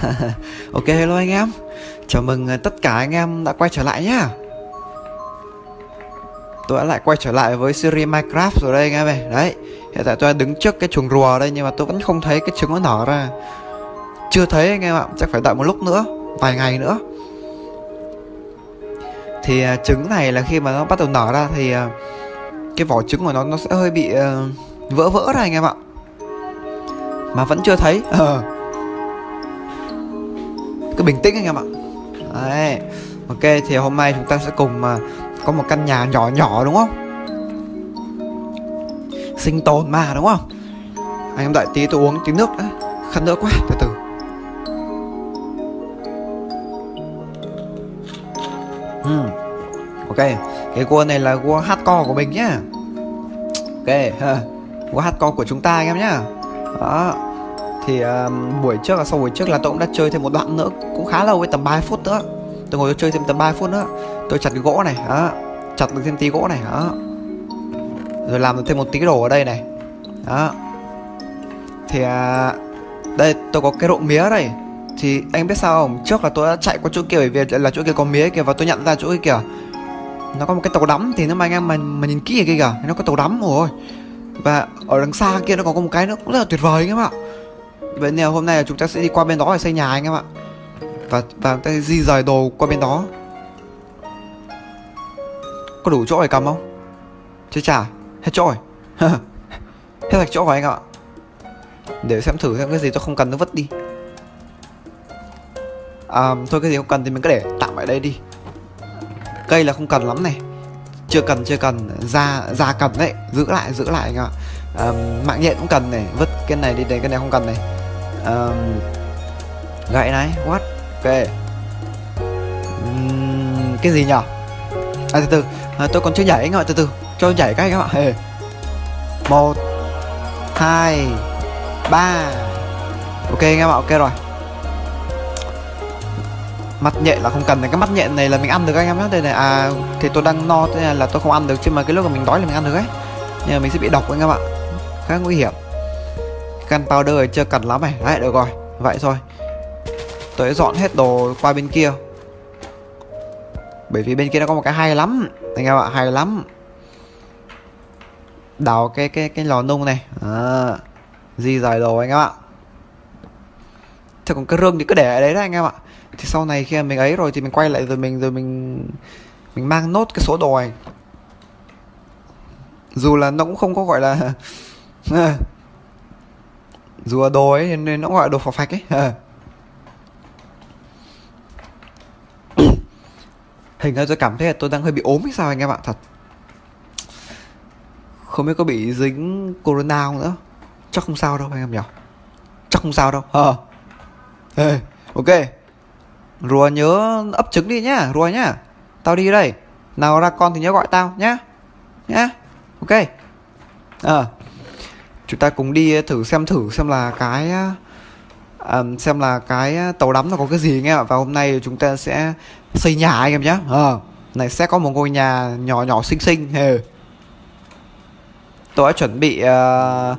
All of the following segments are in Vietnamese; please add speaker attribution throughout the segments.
Speaker 1: ok hello anh em. Chào mừng ờ, tất cả anh em đã quay trở lại nhá. Tôi đã lại quay trở lại với series Minecraft rồi đây anh em ơi. Đấy Hiện tại tôi đang đứng trước cái chuồng rùa ở đây Nhưng mà tôi vẫn không thấy cái trứng nó nở ra. Chưa thấy anh em ạ Chắc phải đợi một lúc nữa Vài ngày nữa. Thì uh, trứng này là khi mà nó bắt đầu nở ra Thì uh, cái vỏ trứng của nó nó sẽ hơi bị uh, vỡ vỡ ra anh em ạ. Mà vẫn chưa thấy. Ờ cứ bình tĩnh anh em ạ. Đấy ok thì hôm nay chúng ta sẽ cùng uh, có một căn nhà nhỏ nhỏ đúng không? Sinh tồn mà đúng không? Anh em đợi tí tôi uống tí nước đấy khăn nữa quá từ từ. Uhm. ok cái cua này là cua hardcore của mình nhá. Ok cua hardcore của chúng ta anh em nhá. Đó thì um, buổi trước là sau buổi trước là tôi cũng đã chơi thêm một đoạn nữa cũng khá lâu với tầm 3 phút nữa. Tôi ngồi tôi chơi thêm tầm 3 phút nữa. Tôi chặt cái gỗ này đó chặt được thêm tí gỗ này đó rồi làm được thêm một tí đồ ở đây này đó thì uh, đây tôi có cái ruộng mía đây. Thì anh biết sao không? Trước là tôi đã chạy qua chỗ kia bởi vì là chỗ kia có mía kìa và tôi nhận ra chỗ kia kìa nó có một cái tàu đắm. Thì nếu mà anh em mà, mà nhìn kỹ ở kia kìa nó có tàu đắm rồi và ở đằng xa kia nó còn có một cái nữa cũng rất là tuyệt vời anh em ạ. Vậy nên hôm nay là chúng ta sẽ đi qua bên đó để xây nhà anh em ạ. Và, và chúng ta di rời đồ qua bên đó. Có đủ chỗ để cầm không? Chưa trả Hết chỗ rồi. Hết sạch chỗ rồi anh ạ. Để xem thử xem cái gì tôi không cần nó vứt đi. À, Thôi cái gì không cần thì mình cứ để tạm ở đây đi. Cây là không cần lắm này. Chưa cần chưa cần. Da, da cần đấy. Giữ lại giữ lại anh ạ. À, Mạng nhện cũng cần này. Vứt cái này đi đấy cái này không cần này um, gậy này what? Ok. Um, cái gì nhở? À từ từ. À, tôi còn chưa nhảy anh ạ từ từ. Cho nhảy cái các bạn hey. một hai ba. Ok anh em ạ ok rồi. Mắt nhện là không cần này. Cái mắt nhện này là mình ăn được anh em nhé. Đây này à thì tôi đang no thế là tôi không ăn được. Chứ mà cái lúc mà mình đói là mình ăn được ấy. Nhưng mà mình sẽ bị độc anh em ạ. Khá nguy hiểm gunpowder thì chưa cần lắm này. Đấy được rồi. Vậy thôi. Tôi sẽ dọn hết đồ qua bên kia. Bởi vì bên kia nó có một cái hay lắm. Anh em ạ hay lắm. Đào cái cái cái lò nung này. À, di rời đồ anh em ạ. Thế còn cái rương thì cứ để ở đấy đó anh em ạ. Thì sau này khi mình ấy rồi thì mình quay lại rồi mình rồi mình mình mang nốt cái số đồ này. Dù là nó cũng không có gọi là rùa đồ ấy nên nó gọi là đồ phỏ phạch ấy. Hình ra tôi cảm thấy là tôi đang hơi bị ốm hay sao anh em ạ thật. Không biết có bị dính corona không nữa. Chắc không sao đâu anh em nhỉ. Chắc không sao đâu. Ờ Ê, ok. Rùa nhớ ấp trứng đi nhá rùa nhá. Tao đi đây. Nào ra con thì nhớ gọi tao nhá. Nhá. Ok. Ờ. à chúng ta cùng đi ờ, thử xem thử xem là cái um, xem là cái ờ, tàu đắm nó có cái gì nghe và hôm nay chúng ta sẽ xây nhà anh em nhé à, này sẽ có một ngôi nhà nhỏ nhỏ xinh xinh. Hề tôi đã chuẩn bị uh,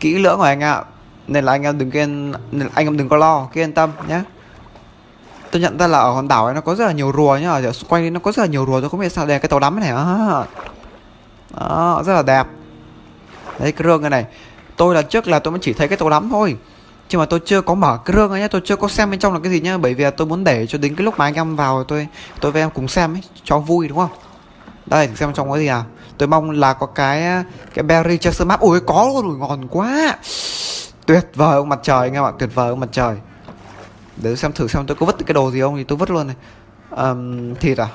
Speaker 1: kỹ lưỡng rồi anh ạ. Nên là anh em đừng kiên anh em đừng có lo cứ yên tâm nhé tôi nhận ra là ở hòn đảo ấy nó có rất là nhiều rùa nhá. Ở xung quanh nó có rất là nhiều rùa tôi không biết sao đây cái tàu đắm này đó, đó rất là đẹp. Đấy cái rương này này tôi là trước là tôi mới chỉ thấy cái tổ lắm thôi. Nhưng mà tôi chưa có mở cái rương ấy nhá tôi chưa có xem bên trong là cái gì nhá bởi vì là tôi muốn để cho đến cái lúc mà anh em vào tôi tôi với em cùng xem ấy cho vui đúng không? Đây xem trong có gì nào tôi mong là có cái cái berry chester map ôi có rồi ngon quá. Tuyệt vời ông mặt trời anh em ạ tuyệt vời ông mặt trời. Để xem thử xem tôi có vứt cái đồ gì không thì tôi vứt luôn này. Um, thịt à?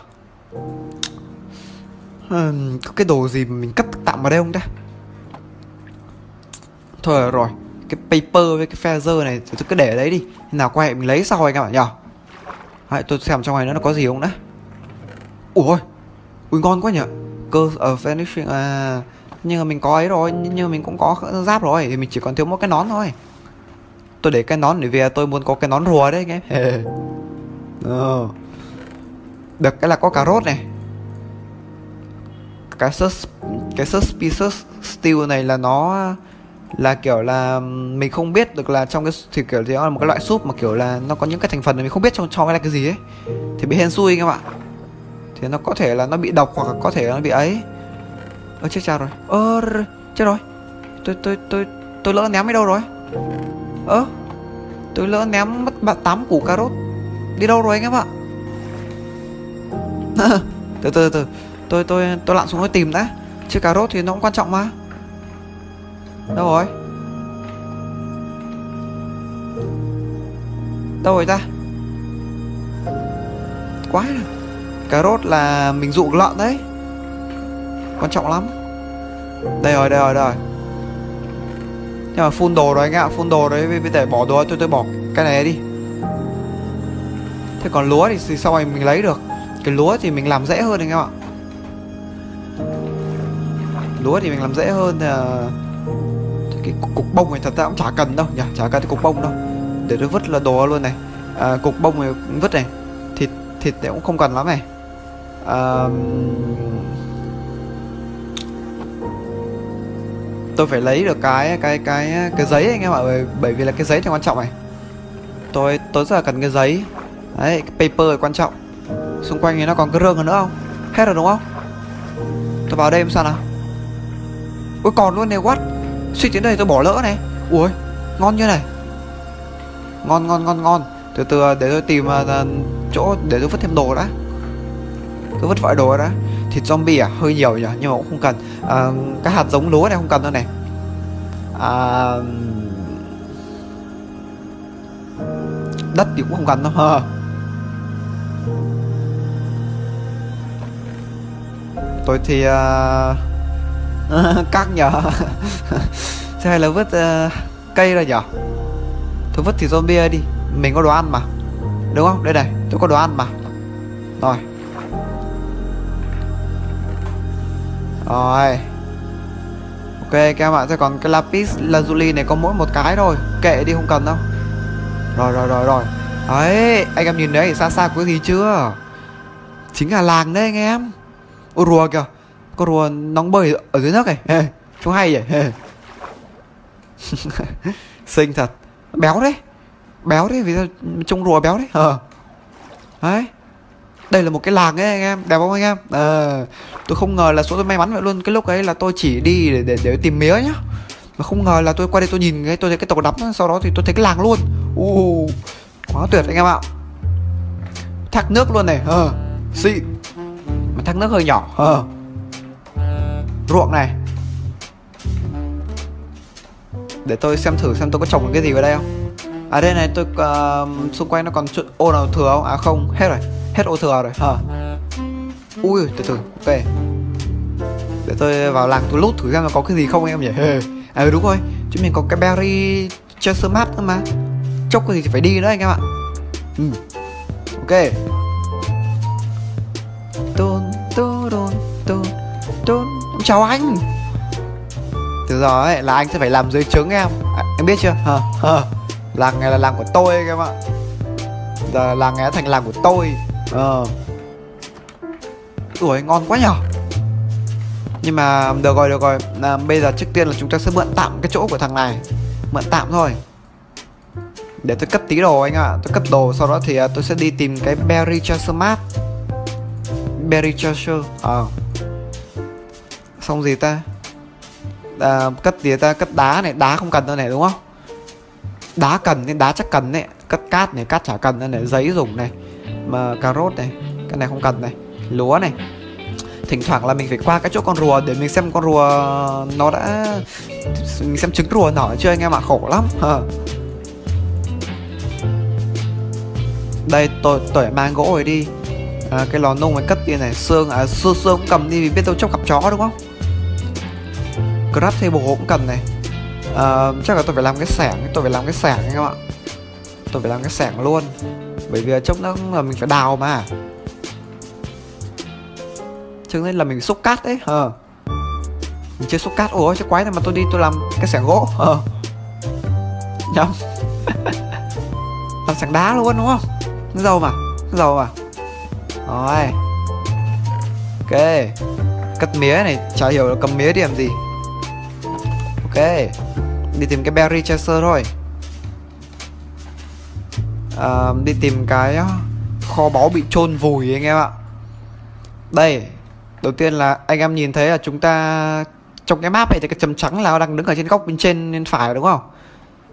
Speaker 1: Um, có cái đồ gì mà mình cất tạm vào đây không ta? Thôi rồi cái paper với cái feather này tôi cứ để ở đấy đi. Nào quay mình lấy sau anh em ạ nhở Đấy, tôi xem trong này nó có gì không đã ui ui ngon quá nhở cơ ờ, ở vanishing à nhưng mà mình có ấy rồi nhưng mà mình cũng có giáp rồi thì mình chỉ còn thiếu một cái nón thôi. Tôi để cái nón để vì tôi muốn có cái nón rùa đấy anh em. Ờ. Được cái là có cà rốt này. Cái sus cái suspicious steel này là nó là kiểu là mình không biết được là trong cái thì kiểu thì nó là một cái loại súp mà kiểu là nó có những cái thành phần mà mình không biết trong trong cái là cái gì ấy. Thì bị hên xui các bạn. Thì nó có thể là nó bị độc hoặc là có thể là nó bị ấy. Ơ, chết cha rồi. Ơ chết rồi. Tôi tôi tôi tôi lỡ ném đi đâu rồi? Ơ, tôi lỡ ném mất bạn tám củ cà rốt đi đâu rồi anh em ạ? Từ từ từ. Tôi tôi tôi lặn xuống tôi tìm đã. Chứ cà rốt thì nó cũng quan trọng mà đâu rồi? Đâu rồi ta? Quá rồi cà rốt là mình dụ lợn đấy. Quan trọng lắm. Đây rồi đây rồi đây rồi. Nhưng mà phun đồ rồi anh ạ, phun đồ đấy bây giờ bỏ đồ tôi tôi bỏ cái này đi. Thế còn lúa thì sau này mình lấy được. Cái lúa thì mình làm dễ hơn anh em ạ. Lúa thì mình làm dễ hơn là cái cục bông này thật ra cũng chả cần đâu nhỉ chả cần cục bông đâu. Để tôi vứt là đồ luôn này. À, cục bông này cũng vứt này. Thịt thịt thì cũng không cần lắm này. À, tôi phải lấy được cái cái cái cái giấy anh em ạ bởi, bởi vì là cái giấy thì quan trọng này. Tôi tôi rất là cần cái giấy. Đấy cái paper là quan trọng. Xung quanh thì nó còn cái rương nữa không? Hết rồi đúng không? Tôi vào đây em sao nào? Ui còn luôn này what? Suy đến đây tôi bỏ lỡ này. Ui ngon như này. Ngon ngon ngon ngon. Từ từ để tôi tìm uh, chỗ để tôi vứt thêm đồ đã. Tôi vứt vội đồ đã. Thịt zombie à? Hơi nhiều nhỉ nhưng mà cũng không cần. À, cái hạt giống lúa này không cần đâu này. À, đất thì cũng không cần đâu. Ha tôi thì uh, cắt nhở? Thế hay là vứt uh, cây rồi nhở? Tôi vứt thì zombie đi mình có đồ ăn mà đúng không? Đây này tôi có đồ ăn mà. Rồi. Rồi. Ok các bạn sẽ còn cái lapis lazuli này có mỗi một cái thôi kệ đi không cần đâu. Rồi rồi rồi rồi. Đấy anh em nhìn đấy xa xa có gì chưa? Chính là làng đấy anh em. Ôi rùa kìa con rùa nóng bơi ở dưới nước này hey, trông hay vậy xinh thật. Béo đấy. Béo đấy vì sao trông rùa béo đấy? Ờ. Đấy. Đây là một cái làng ấy anh em đẹp không anh em? À, tôi không ngờ là số tôi may mắn vậy luôn. Cái lúc ấy là tôi chỉ đi để để, để tìm mía nhá. Mà không ngờ là tôi qua đây tôi nhìn cái tôi thấy cái tàu đắm sau đó thì tôi thấy cái làng luôn. Uh, quá tuyệt anh em ạ. Thác nước luôn này. Ờ. Xị mà thác nước hơi nhỏ. Ờ ruộng này. Để tôi xem thử xem tôi có trồng được cái gì vào đây không. À đây này tôi uh, xung quanh nó còn chút ô nào thừa không? À không hết rồi hết ô thừa rồi hả? Ui từ từ ok. Để tôi vào làng tôi lút thử xem là có cái gì không em nhỉ? À đúng rồi chúng mình có cái berry chester map nữa mà. Chốc cái gì thì phải đi nữa anh em ạ. Ừ. ok. Tôi chào anh. Từ giờ ấy là anh sẽ phải làm dưới trứng em. À, em biết chưa? Hờ hờ. Làng này là làng của tôi các em ạ. Giờ làng này thành làng của tôi. Ờ. Ủa ngon quá nhở nhưng mà được rồi được rồi. À, bây giờ trước tiên là chúng ta sẽ mượn tạm cái chỗ của thằng này. Mượn tạm thôi. Để tôi cất tí đồ anh ạ. À. tôi cất đồ sau đó thì à, tôi sẽ đi tìm cái berry treasure map. Berry treasure ờ. à xong gì ta? À, cất gì ta? Cất đá này đá không cần đâu này đúng không? Đá cần nên đá chắc cần đấy. Cất cát này cát chả cần đâu này giấy dùng này mà cà rốt này cái này không cần này. Lúa này. Thỉnh thoảng là mình phải qua cái chỗ con rùa để mình xem con rùa nó đã mình xem trứng rùa nở chưa anh em ạ? À? khổ lắm. À. đây tôi tôi mang gỗ rồi đi. À, cái lò nung mình cất đi này. Xương à xương xương cũng cầm đi vì biết đâu chốc gặp chó đúng không? Grab table cũng cần này. À, chắc là tôi phải làm cái sẻng tôi phải làm cái sẻng anh em ạ. Tôi phải làm cái sẻng luôn. Bởi vì trước đó là mình phải đào mà. Cho nên là mình xúc cát đấy à. Ờ. mình chơi xúc cát ủa chứ quái này mà tôi đi tôi làm cái sẻng gỗ à. nhầm. Làm sẻng đá luôn đúng không? Nó giàu mà nó giàu mà. Rồi. Ok. Cắt mía này chả hiểu là cầm mía đi làm gì ok. Đi tìm cái berry chaser thôi. À, đi tìm cái kho báu bị chôn vùi anh em ạ. Đây đầu tiên là anh em nhìn thấy là chúng ta trong cái map này thì cái chấm trắng là đang đứng ở trên góc bên trên bên phải đúng không?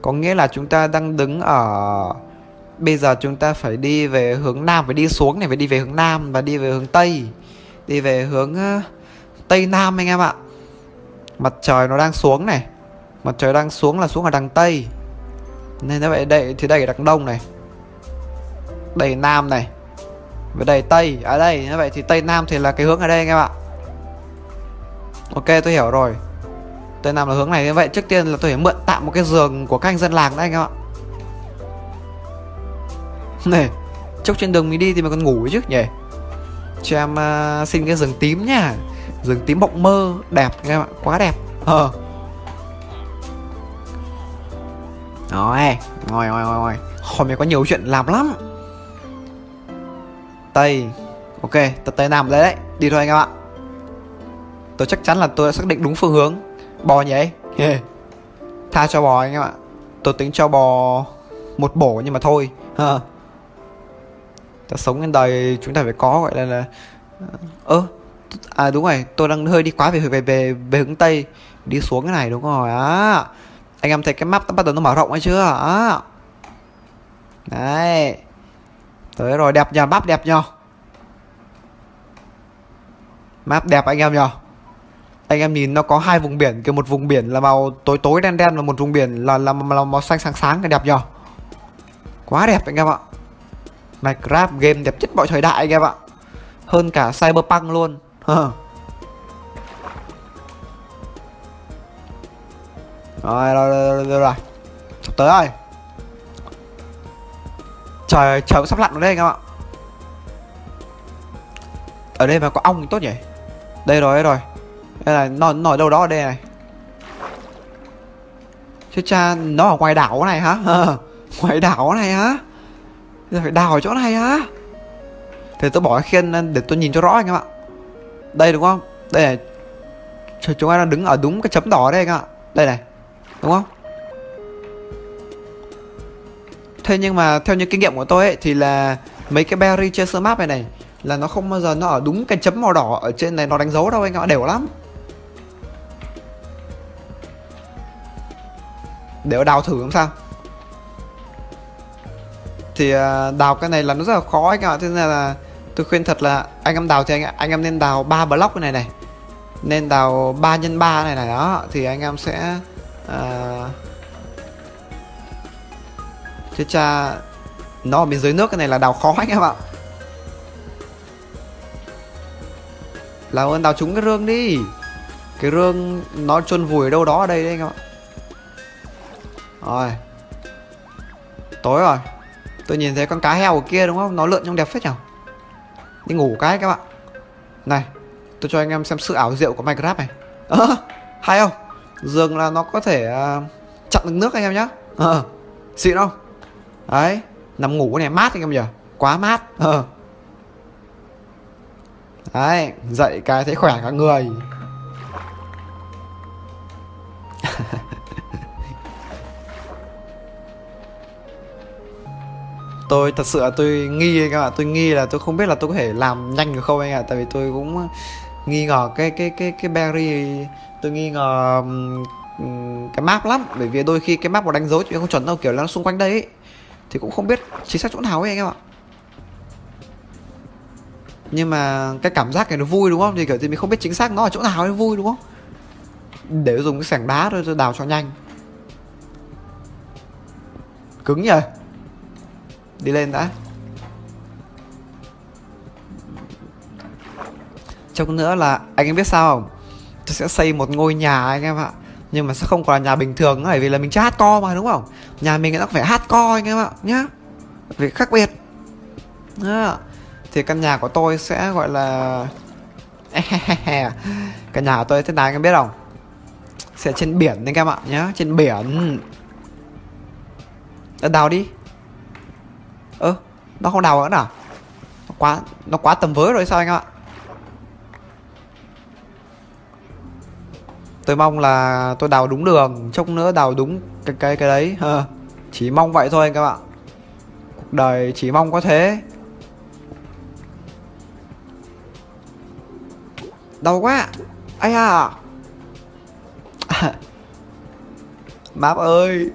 Speaker 1: Có nghĩa là chúng ta đang đứng ở bây giờ chúng ta phải đi về hướng nam phải đi xuống này phải đi về hướng nam và đi về hướng tây. Đi về hướng tây nam anh em ạ mặt trời nó đang xuống này. Mặt trời đang xuống là xuống ở đằng tây. Nên như vậy đây thì đây ở đằng đông này. Đây nam này. Và đây tây. Ở à đây như vậy thì tây nam thì là cái hướng ở đây anh em ạ. Ok tôi hiểu rồi. Tây nam là hướng này. Như vậy trước tiên là tôi phải mượn tạm một cái giường của các anh dân làng đấy anh em ạ. Này chốc trên đường mình đi thì mình còn ngủ chứ nhỉ? Cho em uh, xin cái giường tím nha rừng tím mộng mơ, đẹp nghe bạn ạ? Quá đẹp. Ờ. Rồi, ngồi ngồi ngồi ngồi. Hôm nay có nhiều chuyện làm lắm. Tây, ok tập tây nam đấy đấy. Đi thôi anh em ạ. Tôi chắc chắn là tôi đã xác định đúng phương hướng. Bò nhỉ? Yeah. tha cho bò anh em ạ. Tôi tính cho bò một bổ nhưng mà thôi. Ha ta sống trên đời chúng ta phải có, gọi là là ơ à đúng rồi tôi đang hơi đi quá về về về về hướng tây. Đi xuống cái này đúng rồi á. Anh em thấy cái map bắt đầu nó mở rộng hay chưa á. Đấy. Tới rồi đẹp nhờ map đẹp nhờ. Map đẹp anh em nhờ. Anh em nhìn nó có hai vùng biển kiểu một vùng biển là màu tối tối đen đen và một vùng biển là là, là, là màu xanh sáng sáng cái đẹp nhờ. Quá đẹp anh em ạ. Minecraft game đẹp nhất mọi thời đại anh em ạ. Hơn cả Cyberpunk luôn. Ờ. rồi rồi rồi, rồi, rồi. sắp tới rồi. Trời trời sắp lặn rồi đây anh em ạ. Ở đây mà có ong thì tốt nhỉ? Đây rồi đây rồi. Đây là nó nổi đâu đó ở đây này. Chứ cha nó ở ngoài đảo này hả? Ờ, ngoài đảo này hả? Giờ phải đào ở chỗ này hả? Thì tôi bỏ cái khiên để tôi nhìn cho rõ anh em ạ đây, đúng không? Đây này. Chúng ta đang đứng ở đúng cái chấm đỏ đây anh ạ. Đây này. Đúng không? Thế nhưng mà theo những kinh nghiệm của tôi ấy, thì là mấy cái berry chaser map này này, là nó không bao giờ nó ở đúng cái chấm màu đỏ ở trên này nó đánh dấu đâu anh ạ. Đều lắm. Để đào thử không sao? Thì à, đào cái này là nó rất là khó anh ạ. Thế nên là tôi khuyên thật là anh em đào thì anh anh em nên đào ba block cái này này. Nên đào 3 nhân 3 này này đó thì anh em sẽ ờ, uh, chứ cha nó ở bên dưới nước cái này là đào khó anh em ạ. Làm ơn đào trúng cái rương đi. Cái rương nó chôn vùi ở đâu đó ở đây đấy anh em ạ. Rồi. Tối rồi. Tôi nhìn thấy con cá heo ở kia đúng không? Nó lượn trong đẹp phết nhở? Đi ngủ cái các bạn. Này tôi cho anh em xem sự ảo diệu của minecraft này. À, hay không? Giường là nó có thể uh, chặn được nước anh em nhá. À, xịn không? Đấy nằm ngủ này mát anh em nhỉ? Quá mát. À. đấy dậy cái thấy khỏe cả người. Tôi thật sự là tôi nghi các bạn. Tôi nghi là tôi không biết là tôi có thể làm nhanh được không anh ạ. Tại vì tôi cũng nghi ngờ cái cái cái cái berry tôi nghi ngờ cái map lắm. Bởi vì đôi khi cái map có đánh dấu chứ không chuẩn đâu, kiểu là nó xung quanh đây ấy. thì cũng không biết chính xác chỗ nào ấy anh em ạ. Nhưng mà cái cảm giác này nó vui đúng không? Thì kiểu thì mình không biết chính xác nó ở chỗ nào nó vui đúng không? Để dùng cái sảng đá thôi đào cho nhanh. Cứng nhỉ? Đi lên đã. Chốc nữa là anh em biết sao không? Tôi sẽ xây một ngôi nhà anh em ạ. Nhưng mà sẽ không còn là nhà bình thường Bởi vì là mình chưa hát co mà, đúng không? Nhà mình nó phải hát co anh em ạ, nhá. Vì khác biệt. À. Thì căn nhà của tôi sẽ gọi là Căn nhà của tôi thế nào anh em biết không? Sẽ trên biển anh em ạ, nhá, Trên biển. Đào đi ơ, nó không đào nữa nào nó quá nó quá tầm với rồi sao anh ạ? Tôi mong là tôi đào đúng đường, chốc nữa đào đúng cái cái cái đấy. Ha chỉ mong vậy thôi các bạn. Cuộc đời chỉ mong có thế. Đau quá. Ai à map ơi.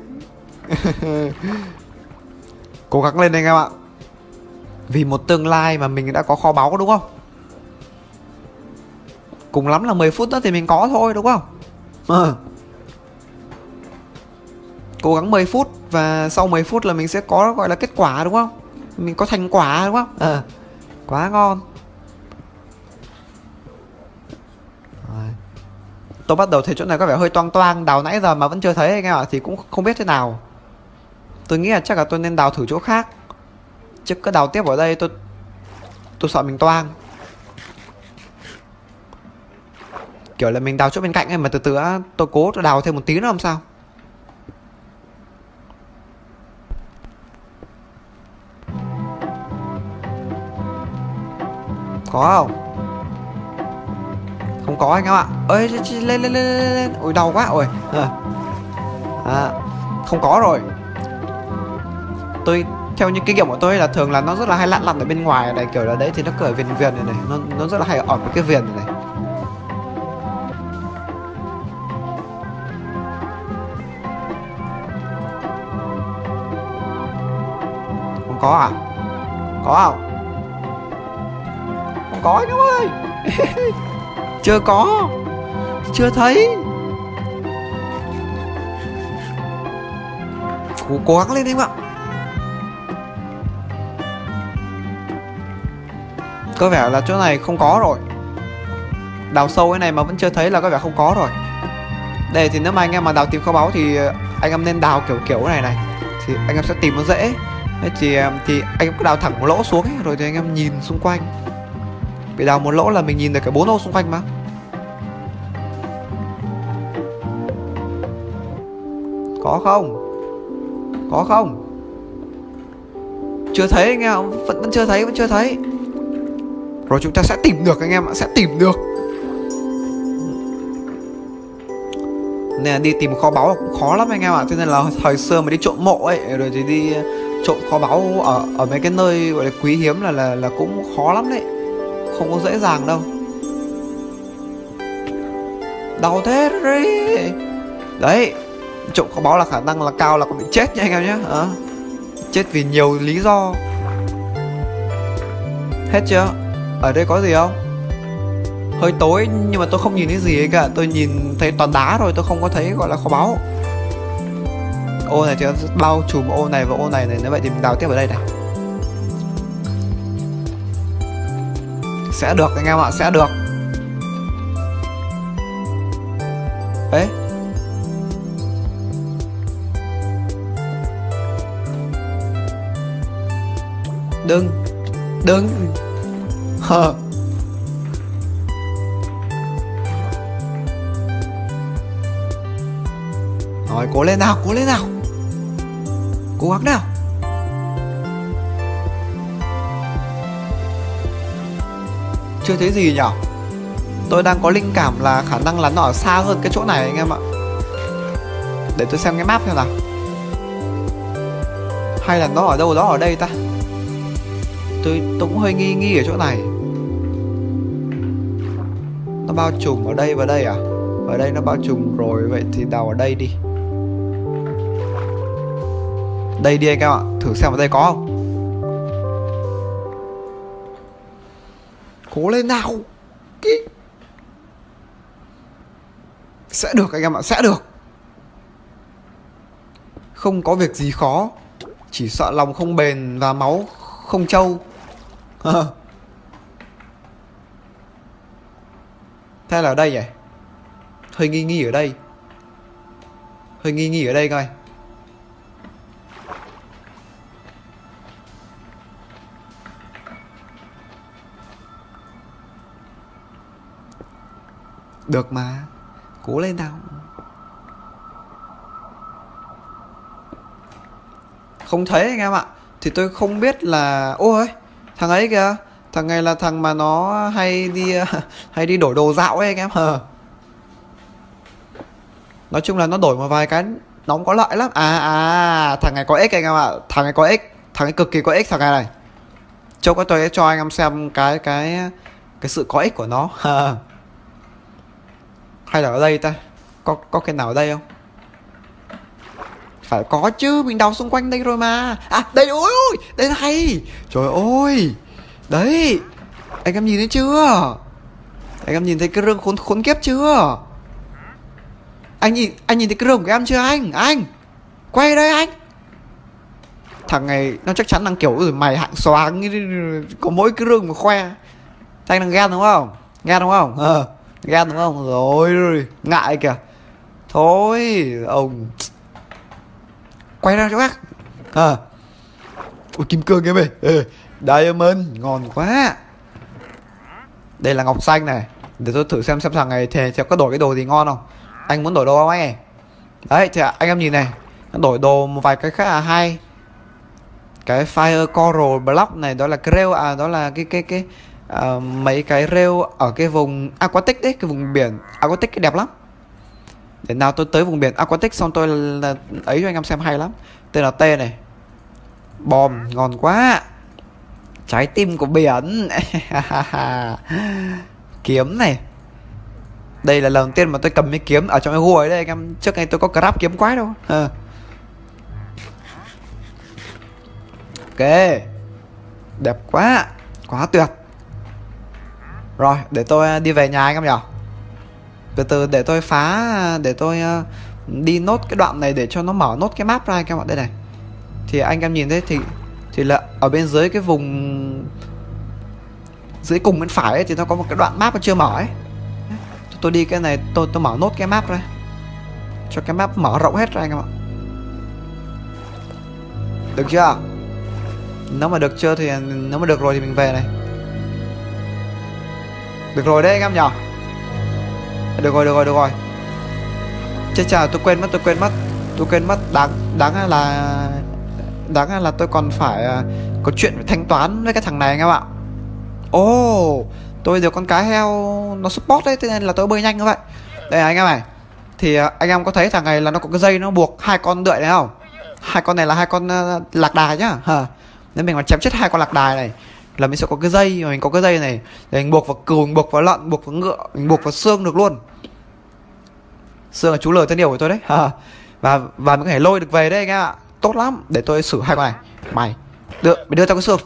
Speaker 1: cố gắng lên anh em ạ. Vì một tương lai mà mình đã có kho báu, đúng không? Cùng lắm là 10 phút nữa thì mình có thôi, đúng không? À. cố gắng 10 phút và sau 10 phút là mình sẽ có, gọi là, kết quả, đúng không? Mình có thành quả, đúng không? À. quá ngon. Tôi bắt đầu thấy chỗ này có vẻ hơi toang toang, đào nãy giờ mà vẫn chưa thấy anh em ạ, thì cũng không biết thế nào tôi nghĩ là chắc là tôi nên đào thử chỗ khác. Chứ cứ đào tiếp ở đây tôi tôi sợ mình toang. Kiểu là mình đào chỗ bên cạnh ấy mà từ từ á tôi cố tôi đào thêm một tí nữa không sao. Có không? Không có anh em ạ. Ơi lên lên lên lên lên. Ôi đau quá. Ôi. À, không có rồi tôi theo những kinh nghiệm của tôi là thường là nó rất là hay lặn lặn ở bên ngoài này kiểu là đấy thì nó cởi viền viền này này nó nó rất là hay ở cái viền này này. Không có à? Có không không có anh ơi. Chưa có. Chưa thấy. Cố, cố gắng lên em ạ. Có vẻ là chỗ này không có rồi. Đào sâu cái này mà vẫn chưa thấy là có vẻ không có rồi. Đây thì nếu mà anh em mà đào tìm kho báu thì ờ, anh em nên đào kiểu kiểu này này. Thì anh em sẽ tìm nó dễ. Đấy thì ờ, thì anh em cứ đào thẳng một lỗ xuống ấy, rồi thì anh em nhìn xung quanh. Bị đào một lỗ là mình nhìn được cả bốn ô xung quanh mà. Có không? Có không? Chưa thấy anh em Vẫn, vẫn chưa thấy vẫn chưa thấy. Rồi chúng ta sẽ tìm được anh em ạ Sẽ tìm được. Nên là đi tìm kho báu cũng khó lắm anh em ạ. Cho nên là thời xưa mà đi trộm mộ ấy Rồi thì đi ờ, trộm kho báu ở ở mấy cái nơi gọi là quý hiếm là là là cũng khó lắm đấy. Không có dễ dàng đâu. Đau thế đấy. Đấy trộm kho báu là khả năng là cao là còn bị chết nha anh em nhé à, ờ, chết vì nhiều lý do. Hết chưa? Ở đây có gì không? Hơi tối, nhưng mà tôi không nhìn thấy gì ấy cả. Tôi nhìn thấy toàn đá rồi tôi không có thấy, gọi là, kho báu. Ô này thì bao trùm ô này và ô này này. Nếu vậy thì mình đào tiếp ở đây này sẽ được, anh em ạ, sẽ được. Đấy đừng. Đừng hờ rồi, cố lên nào, cố lên nào. Cố gắng nào. Chưa thấy gì nhở tôi đang có linh cảm là khả năng là nó ở xa hơn cái chỗ này anh em ạ. Để tôi xem cái map xem nào. Hay là nó ở đâu đó ở đây ta? Tôi tôi cũng hơi nghi nghi ở chỗ này nó bao trùm ở đây và đây à? Ở đây nó bao trùm rồi, vậy thì đào ở đây đi. Đây đi anh em ạ, thử xem ở đây có không? Cố lên nào. Sẽ được anh em ạ, sẽ được. Không có việc gì khó. Chỉ sợ lòng không bền và máu không trâu. thế là ở đây nhỉ hơi nghi nghi ở đây. Hơi nghi nghi ở đây coi. Được mà. Cố lên nào. Không thấy anh em ạ. Thì tôi không biết là ôi thằng ấy kìa thằng này là thằng mà nó hay đi hay đi đổi đồ dạo ấy anh em, hờ. Nói chung là nó đổi một vài cái nó cũng có lợi lắm. À à thằng này có ích anh em ạ. Thằng này có ích thằng này cực kỳ có ích thằng này này. Châu có tôi cho anh em xem cái cái cái sự có ích của nó. Hay là ở đây ta? Có có cái nào ở đây không? Phải có chứ, mình đào xung quanh đây rồi mà. À đây, ôi ôi, đây này hay. Trời ơi đấy, anh em nhìn thấy chưa? Anh em nhìn thấy cái rương khốn khốn kiếp chưa? Anh nhìn anh nhìn thấy cái rương của em chưa anh? Anh, quay đây anh. Thằng này nó chắc chắn đang kiểu rồi mày hạng xoáng, có mỗi cái rương mà khoe. Anh đang ghen đúng không? Ghen đúng không? Ờ ghen đúng không? Rồi rồi ngại kìa. Thôi, ông. Quay ra chỗ khác. À ôi, kim cương em ơi diamond ngon quá. Đây là ngọc xanh này. Để tôi thử xem xem thằng này thì, thì có đổi cái đồ gì ngon không? Anh muốn đổi đồ không anh đấy thì anh em nhìn này. Đổi đồ một vài cái khá là hay. Cái fire coral block này đó là cái rêu à đó là cái cái cái uh, mấy cái rêu ở cái vùng aquatic đấy cái vùng biển. Aquatic cái đẹp lắm. Để nào tôi tới vùng biển aquatic xong tôi là ấy cho anh em xem hay lắm. Tên là t này. Bom ngon quá trái tim của biển. Kiếm này. Đây là lần tiên mà tôi cầm cái kiếm ở trong cái guồi đây, anh em. Trước đây tôi có grab kiếm quái đâu. À. ok. Đẹp quá. Quá tuyệt. Rồi, để tôi à, đi về nhà anh em nhỉ từ từ, để tôi phá à, để tôi à, đi nốt cái đoạn này để cho nó mở nốt cái map ra anh em ạ. Đây này. Thì anh em nhìn thấy thì thì là ở bên dưới cái vùng dưới cùng bên phải ấy, thì nó có một cái đoạn map mà chưa mở ấy. Tôi đi cái này tôi tôi mở nốt cái map ra. Cho cái map mở rộng hết ra anh em ạ. Được chưa? Nếu mà được chưa thì nếu mà được rồi thì mình về này. Được rồi đấy anh em nhỉ? Được rồi được rồi được rồi. Chết chào tôi quên mất tôi quên mất. Tôi quên mất. Đáng đáng là đáng là tôi còn phải à, có chuyện phải thanh toán với cái thằng này anh em ạ. Ồ oh, tôi được con cá heo nó support đấy thế nên là tôi bơi nhanh như vậy. Đây anh em này. Thì à, anh em có thấy thằng này là nó có cái dây nó buộc hai con đợi này không? Hai con này là hai con uh, lạc đà nhá hả? Nếu mình mà chém chết hai con lạc đà này là mình sẽ có cái dây mình có cái dây này. Để mình buộc vào cừu mình buộc vào lợn buộc vào ngựa mình buộc vào xương được luôn. Xương là chú lời tên điều của tôi đấy Hả? và và mình có thể lôi được về đây anh em ạ tốt lắm. Để tôi xử hai con này. Mày được mày đưa tao cái xương.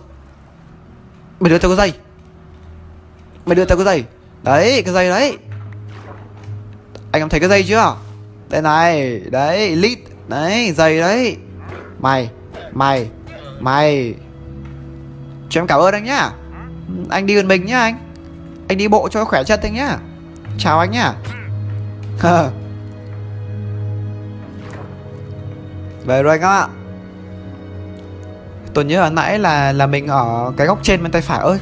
Speaker 1: Mày đưa tao cái dây. Mày đưa tao cái dây. Đấy, cái dây đấy. Anh em thấy cái dây chưa? Đây này, đấy, lít. Đấy, dây đấy. Mày mày mày. Cho em cảm ơn anh nhá. Anh đi gần mình nhá anh. Anh đi bộ cho khỏe chân anh nhá. Chào anh nhá. Về rồi các bạn. Tôi nhớ ở nãy là là mình ở cái góc trên bên tay phải ơi.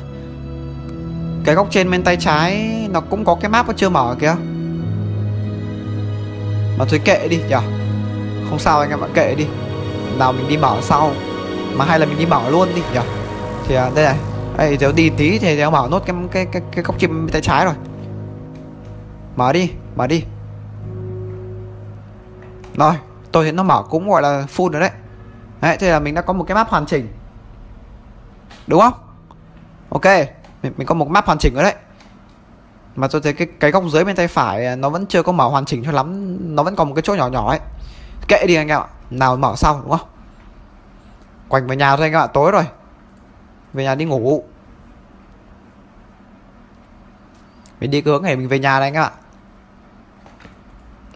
Speaker 1: Cái góc trên bên tay trái Nó cũng có cái map nó chưa mở kìa. Mà thôi kệ đi nhở. Không sao anh em ạ kệ đi. Nào mình đi mở sau. Mà hay là mình đi mở luôn đi nhở. Thì à, đây này. Ê, nếu đi tí thì nếu mở nốt cái cái cái cái góc chim tay trái rồi. Mở đi mở đi. Rồi tôi thấy nó mở cũng gọi là full rồi đấy. Đấy thế là mình đã có một cái map hoàn chỉnh. Đúng không? Ok mình, mình có một map hoàn chỉnh rồi đấy. Mà tôi thấy cái cái góc dưới bên tay phải à, nó vẫn chưa có mở hoàn chỉnh cho lắm. Nó vẫn còn một cái chỗ nhỏ nhỏ ấy. Kệ đi anh em ạ. Nào mở sau đúng không? Quanh về nhà thôi anh em ạ tối rồi. Về nhà đi ngủ. Mình đi hướng này mình về nhà đây anh em ạ.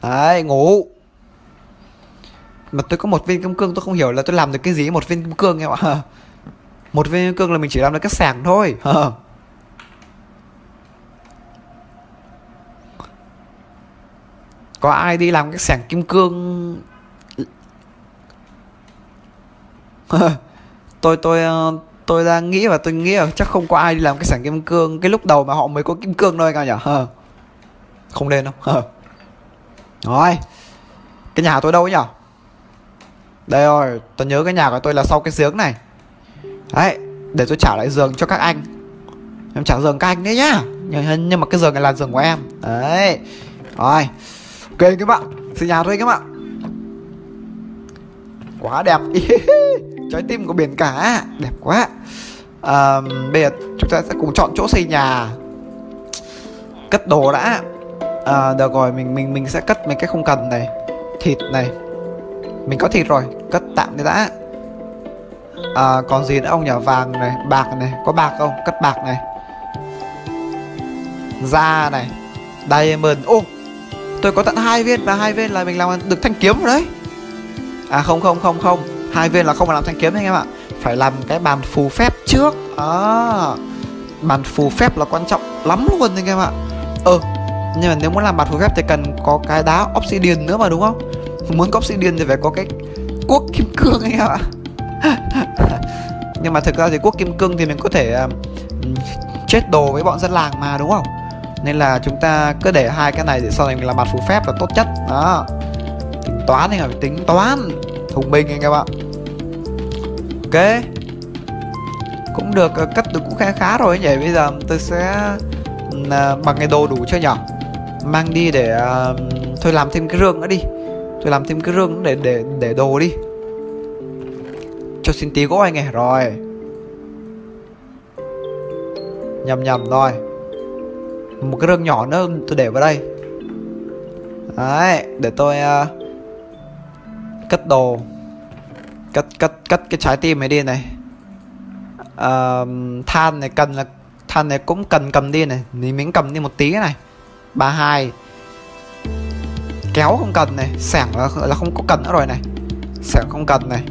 Speaker 1: Đấy ngủ mà tôi có một viên kim cương, tôi không hiểu là tôi làm được cái gì một viên kim cương em ạ. Một viên kim cương là mình chỉ làm được cái sàng thôi. Có ai đi làm cái sàng kim cương? Tôi tôi ờ, tôi đang nghĩ và tôi nghĩ là chắc không có ai đi làm cái sảnh kim cương. Cái lúc đầu mà họ mới có kim cương thôi cả nhỉ? Hờ không nên đâu. Hờ rồi. Cái nhà tôi đâu ấy nhỉ? Đây rồi tôi nhớ cái nhà của tôi là sau cái giếng này. Đấy để tôi trả lại giường cho các anh. Em trả giường các anh đấy nhá. Nhưng, nhưng mà cái giường này là giường của em. Đấy. Rồi ok các bạn. Xây nhà thôi các bạn. Quá đẹp. Trái tim của biển cả. Đẹp quá. À, bây giờ chúng ta sẽ cùng chọn chỗ xây nhà. Cất đồ đã. À, được rồi mình mình mình sẽ cất mấy cái không cần này thịt này mình có thịt rồi cất tạm đi đã. À, còn gì nữa ông nhỉ? Vàng này bạc này có bạc không? Cất bạc này. Da này diamond. Ô tôi có tận hai viên và hai viên là mình làm được thanh kiếm rồi đấy. À không không không không. Hai viên là không phải làm thanh kiếm anh em ạ. Phải làm cái bàn phù phép trước. À, bàn phù phép là quan trọng lắm luôn anh em ạ. Ừ nhưng mà nếu muốn làm bàn phù phép thì cần có cái đá obsidian nữa mà đúng không? Muốn có obsidian thì phải có cái cuốc kim cương anh em ạ. Nhưng mà thực ra thì cuốc kim cương thì mình có thể à, chết đồ với bọn dân làng mà đúng không? Nên là chúng ta cứ để hai cái này để sau này mình làm mặt phù phép là tốt nhất. Đó. Tính toán anh phải tính toán. Thông minh anh em ạ. Ok. Cũng được à, cất được cũng khá khá rồi nhỉ. Bây giờ tôi sẽ à, uh, bằng cái đồ đủ chưa nhở mang đi để uh, thôi làm thêm cái rương nữa đi tôi làm thêm cái rương để để để đồ đi. Cho xin tí gỗ anh nghe rồi. Nhầm nhầm rồi. Một cái rương nhỏ nữa tôi để vào đây. Đấy để tôi uh, cất đồ. Cất cất cất cái trái tim này đi này. Uh, than này cần là than này cũng cần cầm đi này. Thì mình cầm đi một tí này. Ba hai kéo không cần này sẻng là, là không có cần nữa rồi này. Sẻng không cần này.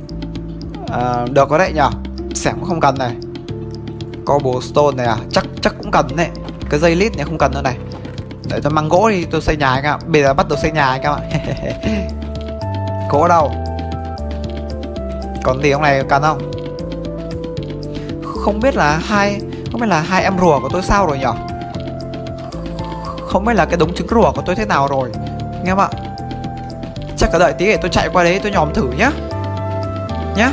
Speaker 1: À, được có đấy nhở sẻng cũng không cần này. Cobblestone này à? Chắc chắc cũng cần đấy. Cái dây lít này không cần nữa này. Để tôi mang gỗ đi tôi xây nhà anh ạ. Bây giờ bắt đầu xây nhà anh các bạn. Gỗ đâu? Còn gì ông này cần không? Không biết là hai không biết là hai em rùa của tôi sao rồi nhở không biết là cái đống trứng rùa của tôi thế nào rồi nghe ạ? Chắc cả đợi tí để tôi chạy qua đấy tôi nhòm thử nhá. Nhá.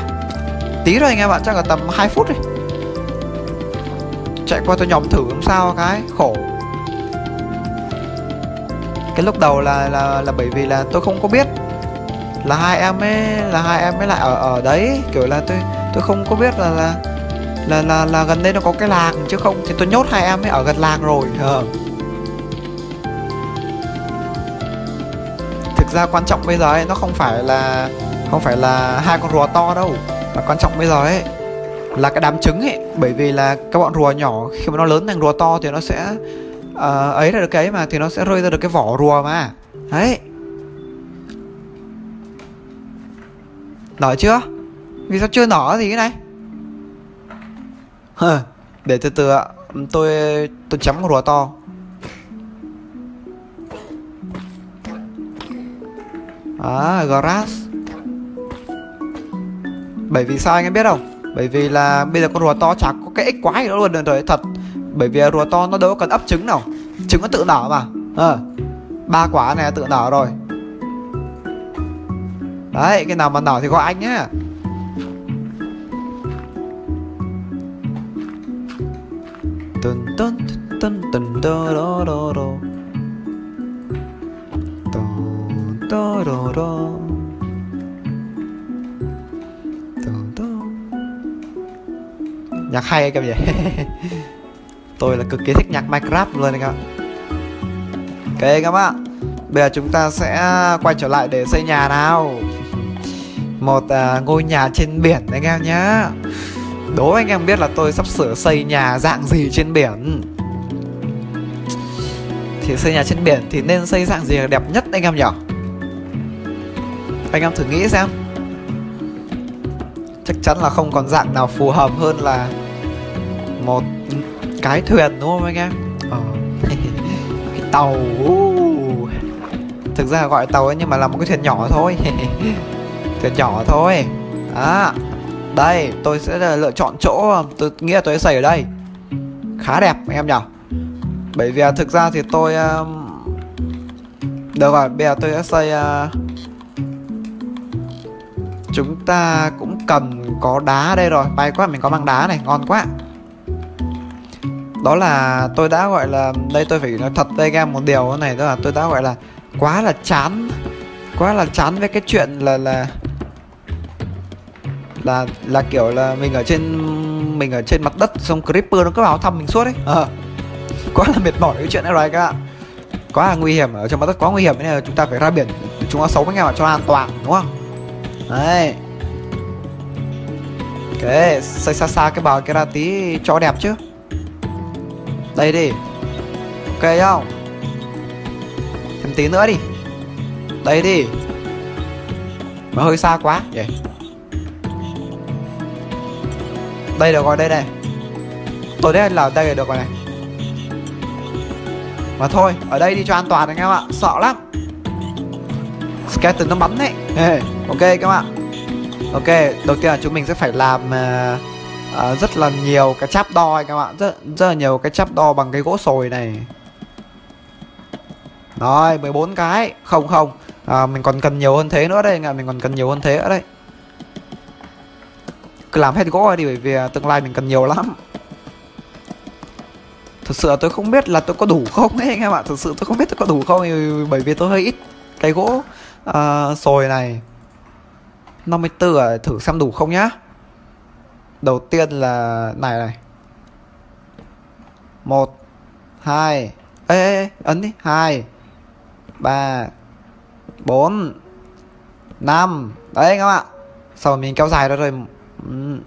Speaker 1: Tí rồi anh em ạ chắc là tầm 2 phút đi. Chạy qua tôi nhòm thử làm sao cái khổ. Cái lúc đầu là là là bởi vì là tôi không có biết là hai em ấy là hai em ấy lại ở ở đấy. Kiểu là tôi tôi không có biết là là là là, là gần đây nó có cái làng chứ không. Thì tôi nhốt hai em ấy ở gần làng rồi. Ờ. Ừ. ra quan trọng bây giờ ấy nó không phải là không phải là hai con rùa to đâu mà quan trọng bây giờ ấy là cái đám trứng ấy. Bởi vì là các bọn rùa nhỏ khi mà nó lớn thành rùa to thì nó sẽ uh, ấy ra được cái mà thì nó sẽ rơi ra được cái vỏ rùa mà. Đấy. Nở chưa? Vì sao chưa nở gì cái này? Để từ từ ạ. Tôi tôi chấm con rùa to. À grass bởi vì sao anh em biết không? Bởi vì là bây giờ con rùa to chả có cái ích quái nữa luôn rồi thật. Bởi vì rùa to nó đâu có cần ấp trứng nào trứng nó tự nở mà. Ờ ba quả này tự nở rồi. Đấy, cái nào mà nở thì gọi anh nhé tần tần tần tần đô đô đô đô da da da nhạc hay các bạn tôi là cực kỳ thích nhạc minecraft luôn anh em ok các bạn bây giờ chúng ta sẽ quay trở lại để xây nhà nào. Một uh, ngôi nhà trên biển anh em nhá. Đố anh em biết là tôi sắp sửa xây nhà dạng gì trên biển. Thì xây nhà trên biển thì nên xây dạng gì là đẹp nhất anh em nhỉ? Anh em thử nghĩ xem. Chắc chắn là không còn dạng nào phù hợp hơn là một cái thuyền, đúng không anh em? Ờ. cái tàu thực ra gọi tàu ấy nhưng mà là một cái thuyền nhỏ thôi. Thuyền nhỏ thôi. À đây, tôi sẽ lựa chọn chỗ tôi nghĩ là tôi sẽ xây ở đây. Khá đẹp, anh em nhỉ? Bởi vì thực ra thì tôi um, được rồi, bây giờ tôi sẽ xây uh chúng ta cũng cần có đá đây rồi. Bay quá mình có mang đá này. Ngon quá. Đó là tôi đã gọi là đây tôi phải nói thật đây em một điều này đó là tôi đã gọi là quá là chán quá là chán với cái chuyện là là là là kiểu là mình ở trên mình ở trên mặt đất xong creeper nó cứ vào thăm mình suốt ấy. À, quá là mệt mỏi cái chuyện này rồi các bạn. Quá là nguy hiểm ở trong mặt đất quá nguy hiểm nên là chúng ta phải ra biển. Chúng ta sống với nhau cho an toàn đúng không? Đấy. Ok xây xa xa cái bờ kia ra tí cho đẹp chứ. Đây đi. Ok không? Thêm tí nữa đi. Đây đi. Mà hơi xa quá. Vậy. Đây được rồi, đây này. Tôi đây là đây là được rồi này. Mà thôi, ở đây đi cho an toàn anh em ạ. Sợ lắm. Skeleton nó bắn đấy ok các bạn. Ok đầu tiên là chúng mình sẽ phải làm uh, uh, rất là nhiều cái chắp đo các bạn. Rất rất là nhiều cái chắp đo bằng cái gỗ sồi này. Rồi 14 cái. Không không. À, mình còn cần nhiều hơn thế nữa đây ạ. Mình còn cần nhiều hơn thế nữa đây. Cứ làm hết gỗ đi bởi vì à, tương lai mình cần nhiều lắm. Thực sự là tôi không biết là tôi có đủ không ấy anh em ạ. Thực sự tôi không biết tôi có đủ không bởi vì tôi hơi ít cái gỗ uh, sồi này. 54 à, thử xem đủ không nhá. Đầu tiên là này này. Một hai ê, ê, ấn đi. Hai ba bốn năm. Đấy các bạn sau mình kéo dài ra rồi mình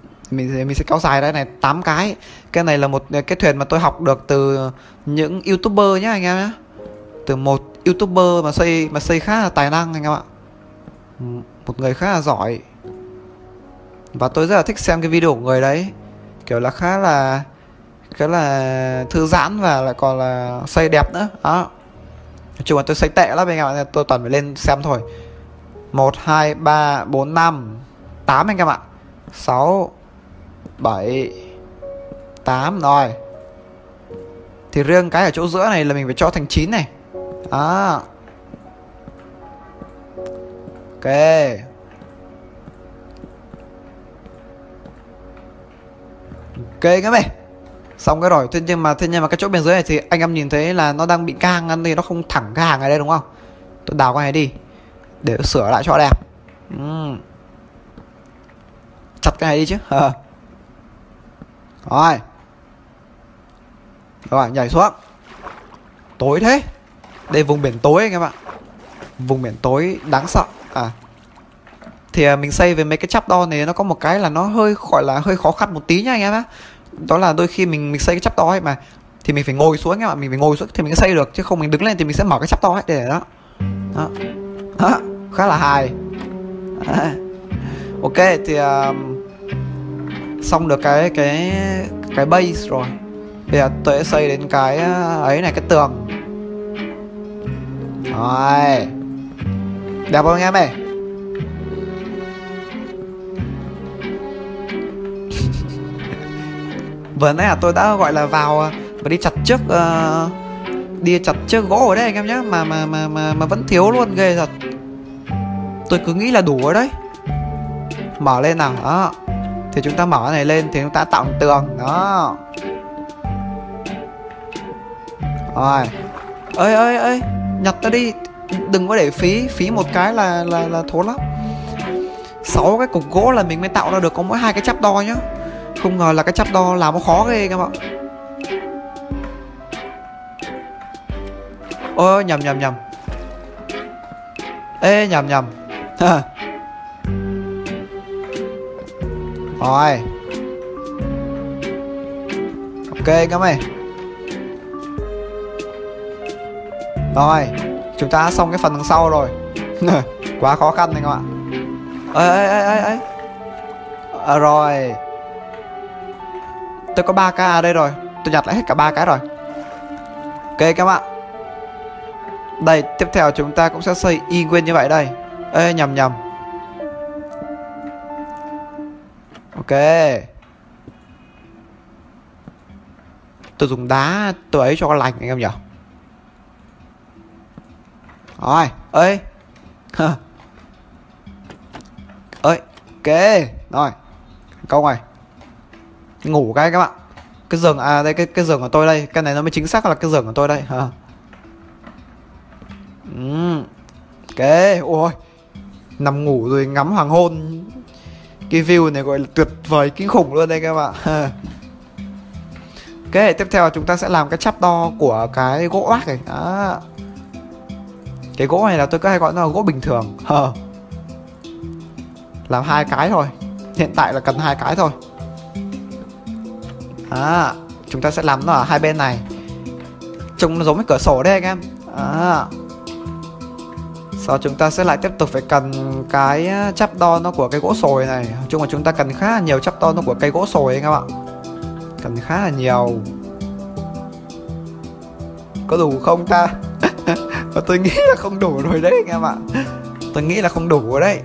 Speaker 1: mình sẽ kéo dài đây này 8 cái. Cái này là một cái thuyền mà tôi học được từ những youtuber nhá anh em nhé từ một youtuber mà xây mà xây khá là tài năng anh em ạ một người khá là giỏi. Và tôi rất là thích xem cái video của người đấy. Kiểu là khá là khá là thư giãn và lại còn là xây đẹp nữa. Đó. Nói chung là tôi xây tệ lắm anh em ạ tôi toàn phải lên xem thôi. Một, hai, ba, bốn, năm, tám anh em ạ. Sáu 7 8 rồi. Thì riêng cái ở chỗ giữa này là mình phải cho thành 9 này. Đó. Ok Ok các bạn Xong cái rồi Thế nhưng mà, thế nhưng mà cái chỗ bên dưới này thì anh em nhìn thấy là nó đang bị cang ăn thì nó không thẳng cái hàng này đây đúng không? Tôi đào cái này đi, để sửa lại cho đẹp. Uhm. Chặt cái này đi chứ. Rồi Rồi, nhảy xuống Tối thế Đây, vùng biển tối anh em ạ Vùng biển tối đáng sợ À. Thì à, mình xây về mấy cái chắp đo này Nó có một cái là nó hơi gọi là hơi khó khăn một tí nha anh em á Đó là đôi khi mình mình xây cái chắp to ấy mà Thì mình phải ngồi xuống anh em ạ Mình phải ngồi xuống thì mình xây được Chứ không mình đứng lên thì mình sẽ mở cái chắp to ấy để đó. Đó, đó. Khá là hài. Ok thì uh, xong được cái cái cái base rồi. Bây giờ tôi sẽ xây đến cái à, ấy này cái tường. Rồi đẹp không anh em ơi. Vừa nãy là tôi đã gọi là vào ờ, và đi chặt trước uh, đi chặt trước gỗ ở đây anh em nhé mà mà mà mà mà vẫn thiếu luôn ghê thật. Tôi cứ nghĩ là đủ rồi đấy. Mở lên nào đó. Thì chúng ta mở cái này lên thì chúng ta tạo một tường đó. Rồi. Ơi ơi ơi nhặt ta đi đừng có để phí phí một cái là là là thốn lắm. Sáu cái cục gỗ là mình mới tạo ra được có mỗi hai cái chắp đo nhá. Không ngờ là cái chắp đo làm nó khó ghê các bạn ôi nhầm nhầm nhầm. Ê, nhầm nhầm. Rồi. Ok các mày Rồi. Chúng ta xong cái phần đằng sau rồi. Quá khó khăn này các bạn ơi ơi ơi ơi à, Rồi. Tôi có 3 cái ở đây rồi. Tôi nhặt lại hết cả ba cái rồi. Ok các bạn. Đây tiếp theo chúng ta cũng sẽ xây y nguyên như vậy đây. Ê nhầm nhầm. Ok. Tôi dùng đá tôi ấy cho lành anh em nhỉ? Rồi ơi ơi ok rồi, câu này. Ngủ cái các bạn. Cái giường à đây, cái cái giường của tôi đây. Cái này nó mới chính xác là cái giường của tôi đây. Hả ừ. ok ôi, nằm ngủ rồi ngắm hoàng hôn. Cái view này gọi là tuyệt vời kinh khủng luôn đây các bạn. Ok tiếp theo chúng ta sẽ làm cái chắp đo của cái gỗ oác này. Đó cái gỗ này là tôi cứ hay gọi nó là gỗ bình thường. Hờ. Làm hai cái thôi. Hiện tại là cần hai cái thôi. À chúng ta sẽ làm nó ở hai bên này. Trông nó giống cái cửa sổ đấy anh em. À. Sau chúng ta sẽ lại tiếp tục phải cần cái chắp đo nó của cái gỗ sồi này. Nói chung là chúng ta cần khá là nhiều chắp đo nó của cây gỗ sồi anh em ạ. Cần khá là nhiều. Có đủ không ta? Tôi nghĩ là không đủ rồi đấy anh em ạ. Tôi nghĩ là không đủ rồi đấy.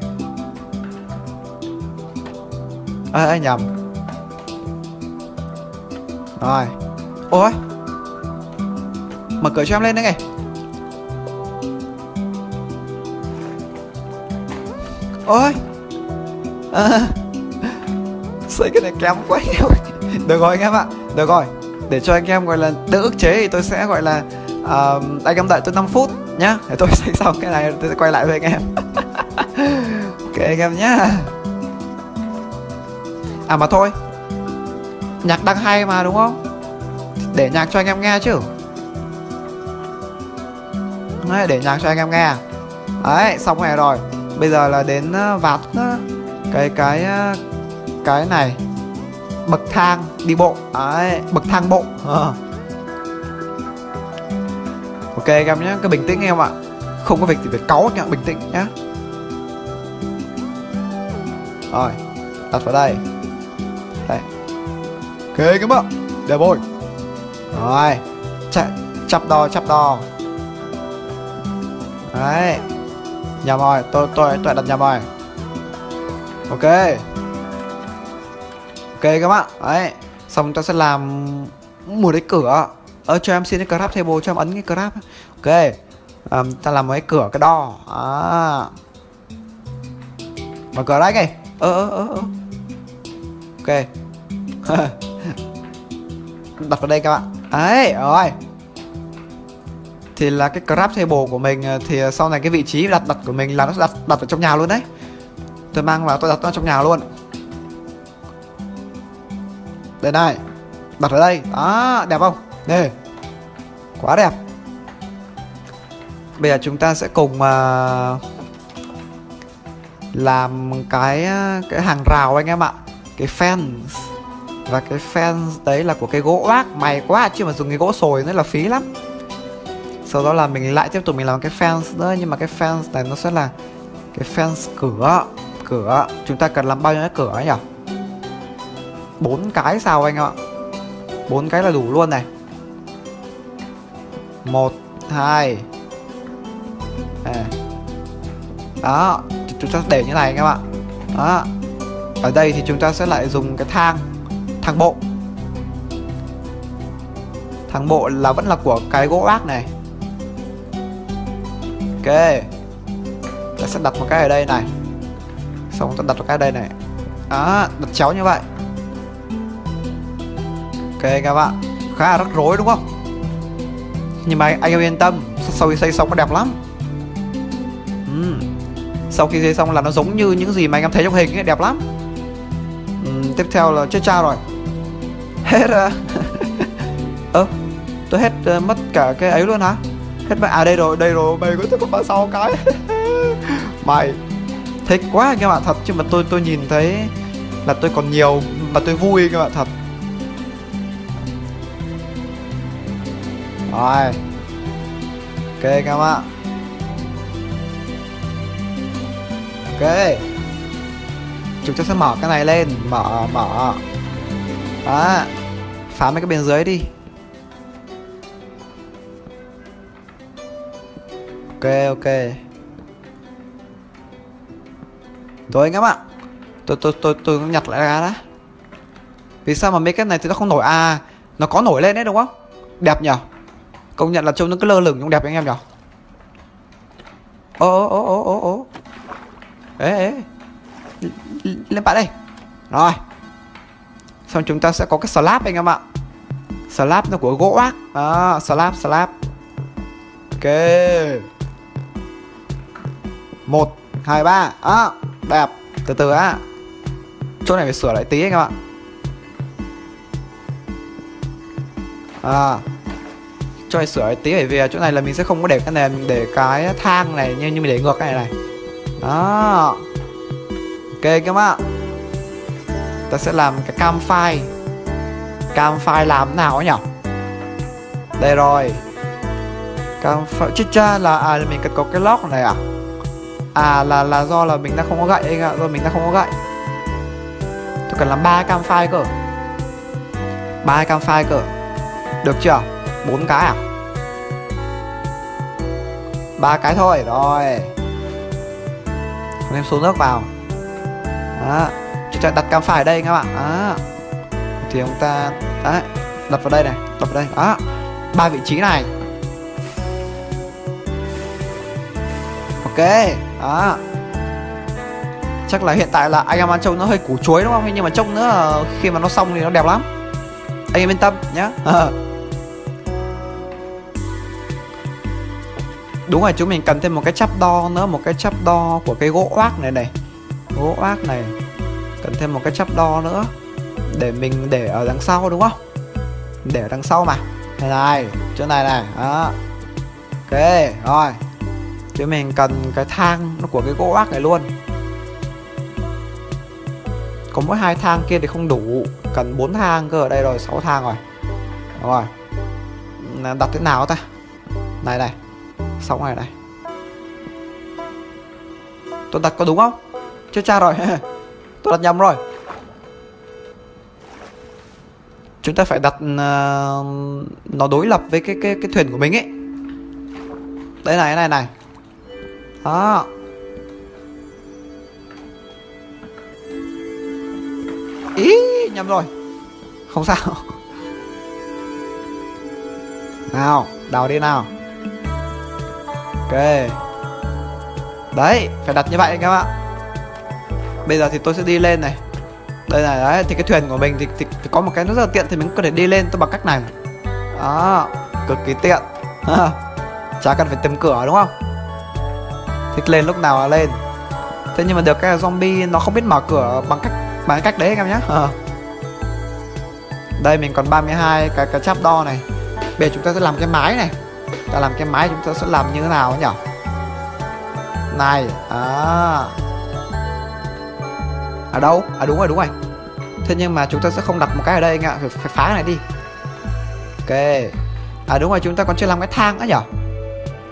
Speaker 1: À, à, nhầm. Rồi. Ôi. Mở cửa cho em lên đấy này. Ôi. Ờ. À, xây cái này kém quá nhiều, được rồi anh em ạ. Được rồi. Để cho anh em gọi là đỡ ức chế thì tôi sẽ gọi là uh, anh em đợi tôi 5 phút nhá để tôi xây xong cái này tôi sẽ quay lại với anh em. Ok anh em nhá. À mà thôi. Nhạc đang hay mà đúng không? Để nhạc cho anh em nghe chứ. Đấy, để nhạc cho anh em nghe à? đấy xong rồi rồi. Bây giờ là đến ờ, vạt ờ, cái cái ờ, cái này. Bậc thang đi bộ. Đấy bậc thang bộ ok anh em nhé, cứ bình tĩnh em ạ. Không có việc thì phải cáu nhá, bình tĩnh nhá. Rồi, đặt vào đây. Đây. Ok các bạn đẹp rồi rồi Ch chắp đo chắp đo. Đấy. Nhầm rồi, tôi tôi tôi đặt nhầm rồi. Ok. Ok các bạn. Đấy. Xong ta sẽ làm một cái cửa ơ cho em xin cái grab table cho em ấn cái grab. Ok. Um, ta làm mấy cái cửa cái đo. À. mở cửa đấy kìa ơ ơ ơ ơ ok. Đặt vào đây các bạn. Ấy rồi. Thì là cái grab table của mình à, thì à, sau này cái vị trí đặt đặt của mình là nó đặt đặt ở trong nhà luôn đấy. Tôi mang vào tôi đặt nó trong nhà luôn. Đây này. Đặt ở đây. Đó đẹp không? Đây quá đẹp. Bây giờ chúng ta sẽ cùng uh, làm cái à, cái hàng rào anh em ạ. Cái fence. Và cái fence đấy là của cái gỗ bác may quá chứ mà dùng cái gỗ sồi nữa là phí lắm. Sau đó là mình lại tiếp tục mình làm cái fence nữa. Nhưng mà cái fence này nó sẽ là cái fence cửa. Cửa. Chúng ta cần làm bao nhiêu cái cửa nhỉ? Bốn cái sao anh ạ. Bốn cái là đủ luôn này một hai. À. đó chúng ta để như này các bạn, đó. Ở đây thì chúng ta sẽ lại dùng cái thang thang bộ. Thang bộ là vẫn là của cái gỗ ác này. Ok. Ta sẽ đặt một cái ở đây này. Xong ta đặt một cái ở đây này. Đó đặt chéo như vậy. Ok các bạn. Khá là rắc rối đúng không? Nhưng mà anh em yên tâm sau khi xây xong nó đẹp lắm. Ừ. sau khi xây xong là nó giống như những gì mà anh em thấy trong hình ấy đẹp lắm. Ừ, tiếp theo là chết cha rồi. Hết ờ, ơ ờ, tôi hết uh, mất cả cái ấy luôn hả? Hết mày à đây rồi đây rồi mày có có ba sau cái. Mày thích quá các bạn thật. Chứ mà tôi tôi nhìn thấy là tôi còn nhiều mà tôi vui các bạn thật. Rồi. Ok, các bạn. Ok. Chúng ta sẽ mở cái này lên. Mở mở. Đó. Phá mấy cái bên dưới đi. Ok ok. Rồi anh em ạ tôi tôi tôi tôi nhặt lại ra đó vì sao mà mấy cái này thì nó không nổi? À nó có nổi lên đấy, đúng không? Đẹp nhở? Công nhận là trông nó cứ lơ lửng trông đẹp anh em nhở? Ô ô ô ô ô ê ê. Lên bạn đây. Rồi. Xong chúng ta sẽ có cái slab anh em ạ. Slab nó của gỗ ác. À, slab slab. Ok. Một hai ba. À, đẹp. Từ từ á. Chỗ này phải sửa lại tí anh các bạn à cho này sửa tí bởi vì chỗ này là mình sẽ không có để cái này mình để cái thang này như như mình để ngược cái này này. Đó. Ok, các bạn ta sẽ làm cái cam file cam file làm thế nào ấy nhỉ đây rồi. Cam file chết cha, là à mình cần có cái lock này à? À là là do là mình đã không có gậy anh ạ, do mình đã không có gậy. Tôi cần làm ba cam file cơ. Ba cam file cơ. Được chưa? Bốn cái à? Ba cái thôi rồi. Thêm số nước vào. Đó. Chúng ta đặt cam phải ở đây các bạn. Đó. Thì chúng ta đấy, đặt vào đây này đặt vào đây. Đó. Ba vị trí này. Ok. Đó. Chắc là hiện tại là anh em ăn trông nó hơi củ chuối đúng không? Nhưng mà trông nữa ờ, khi mà nó xong thì nó đẹp lắm. Anh em yên tâm nhé đúng rồi, chúng mình cần thêm một cái chắp đo nữa, một cái chắp đo của cái gỗ oác này này. Gỗ oác này, cần thêm một cái chắp đo nữa để mình để ở đằng sau, đúng không? Để ở đằng sau mà. Này này, chỗ này này, đó. Ok, rồi. Chúng mình cần cái thang nó của cái gỗ oác này luôn. Có mỗi hai thang kia thì không đủ, cần bốn thang cơ, ở đây rồi, sáu thang rồi. Rồi. Đặt thế nào ta? Này này xong này này. Tôi đặt có đúng không? Chưa cha rồi. Tôi đặt nhầm rồi. Chúng ta phải đặt uh, nó đối lập với cái cái cái thuyền của mình ấy. Đây này này này. Đó. Ý nhầm rồi. Không sao. Nào đào đi nào ok. Đấy phải đặt như vậy các bạn bây giờ thì tôi sẽ đi lên này. Đây này đấy thì cái thuyền của mình thì, thì, thì có một cái nó rất là tiện thì mình có thể đi lên tôi bằng cách này đó cực kỳ tiện. Chả cần phải tìm cửa đúng không? Thích lên lúc nào là lên. Thế nhưng mà được cái zombie nó không biết mở cửa bằng cách bằng cách đấy em nhé à. đây mình còn 32 cái cái chắp đo này. Bây giờ chúng ta sẽ làm cái mái này ta làm cái mái chúng ta sẽ làm như thế nào nhỉ? Này à. Ở đâu? À đúng rồi đúng rồi. Thế nhưng mà chúng ta sẽ không đặt một cái ở đây anh ạ phải, phải phá này đi. Ok. À đúng rồi chúng ta còn chưa làm cái thang nữa nhỉ?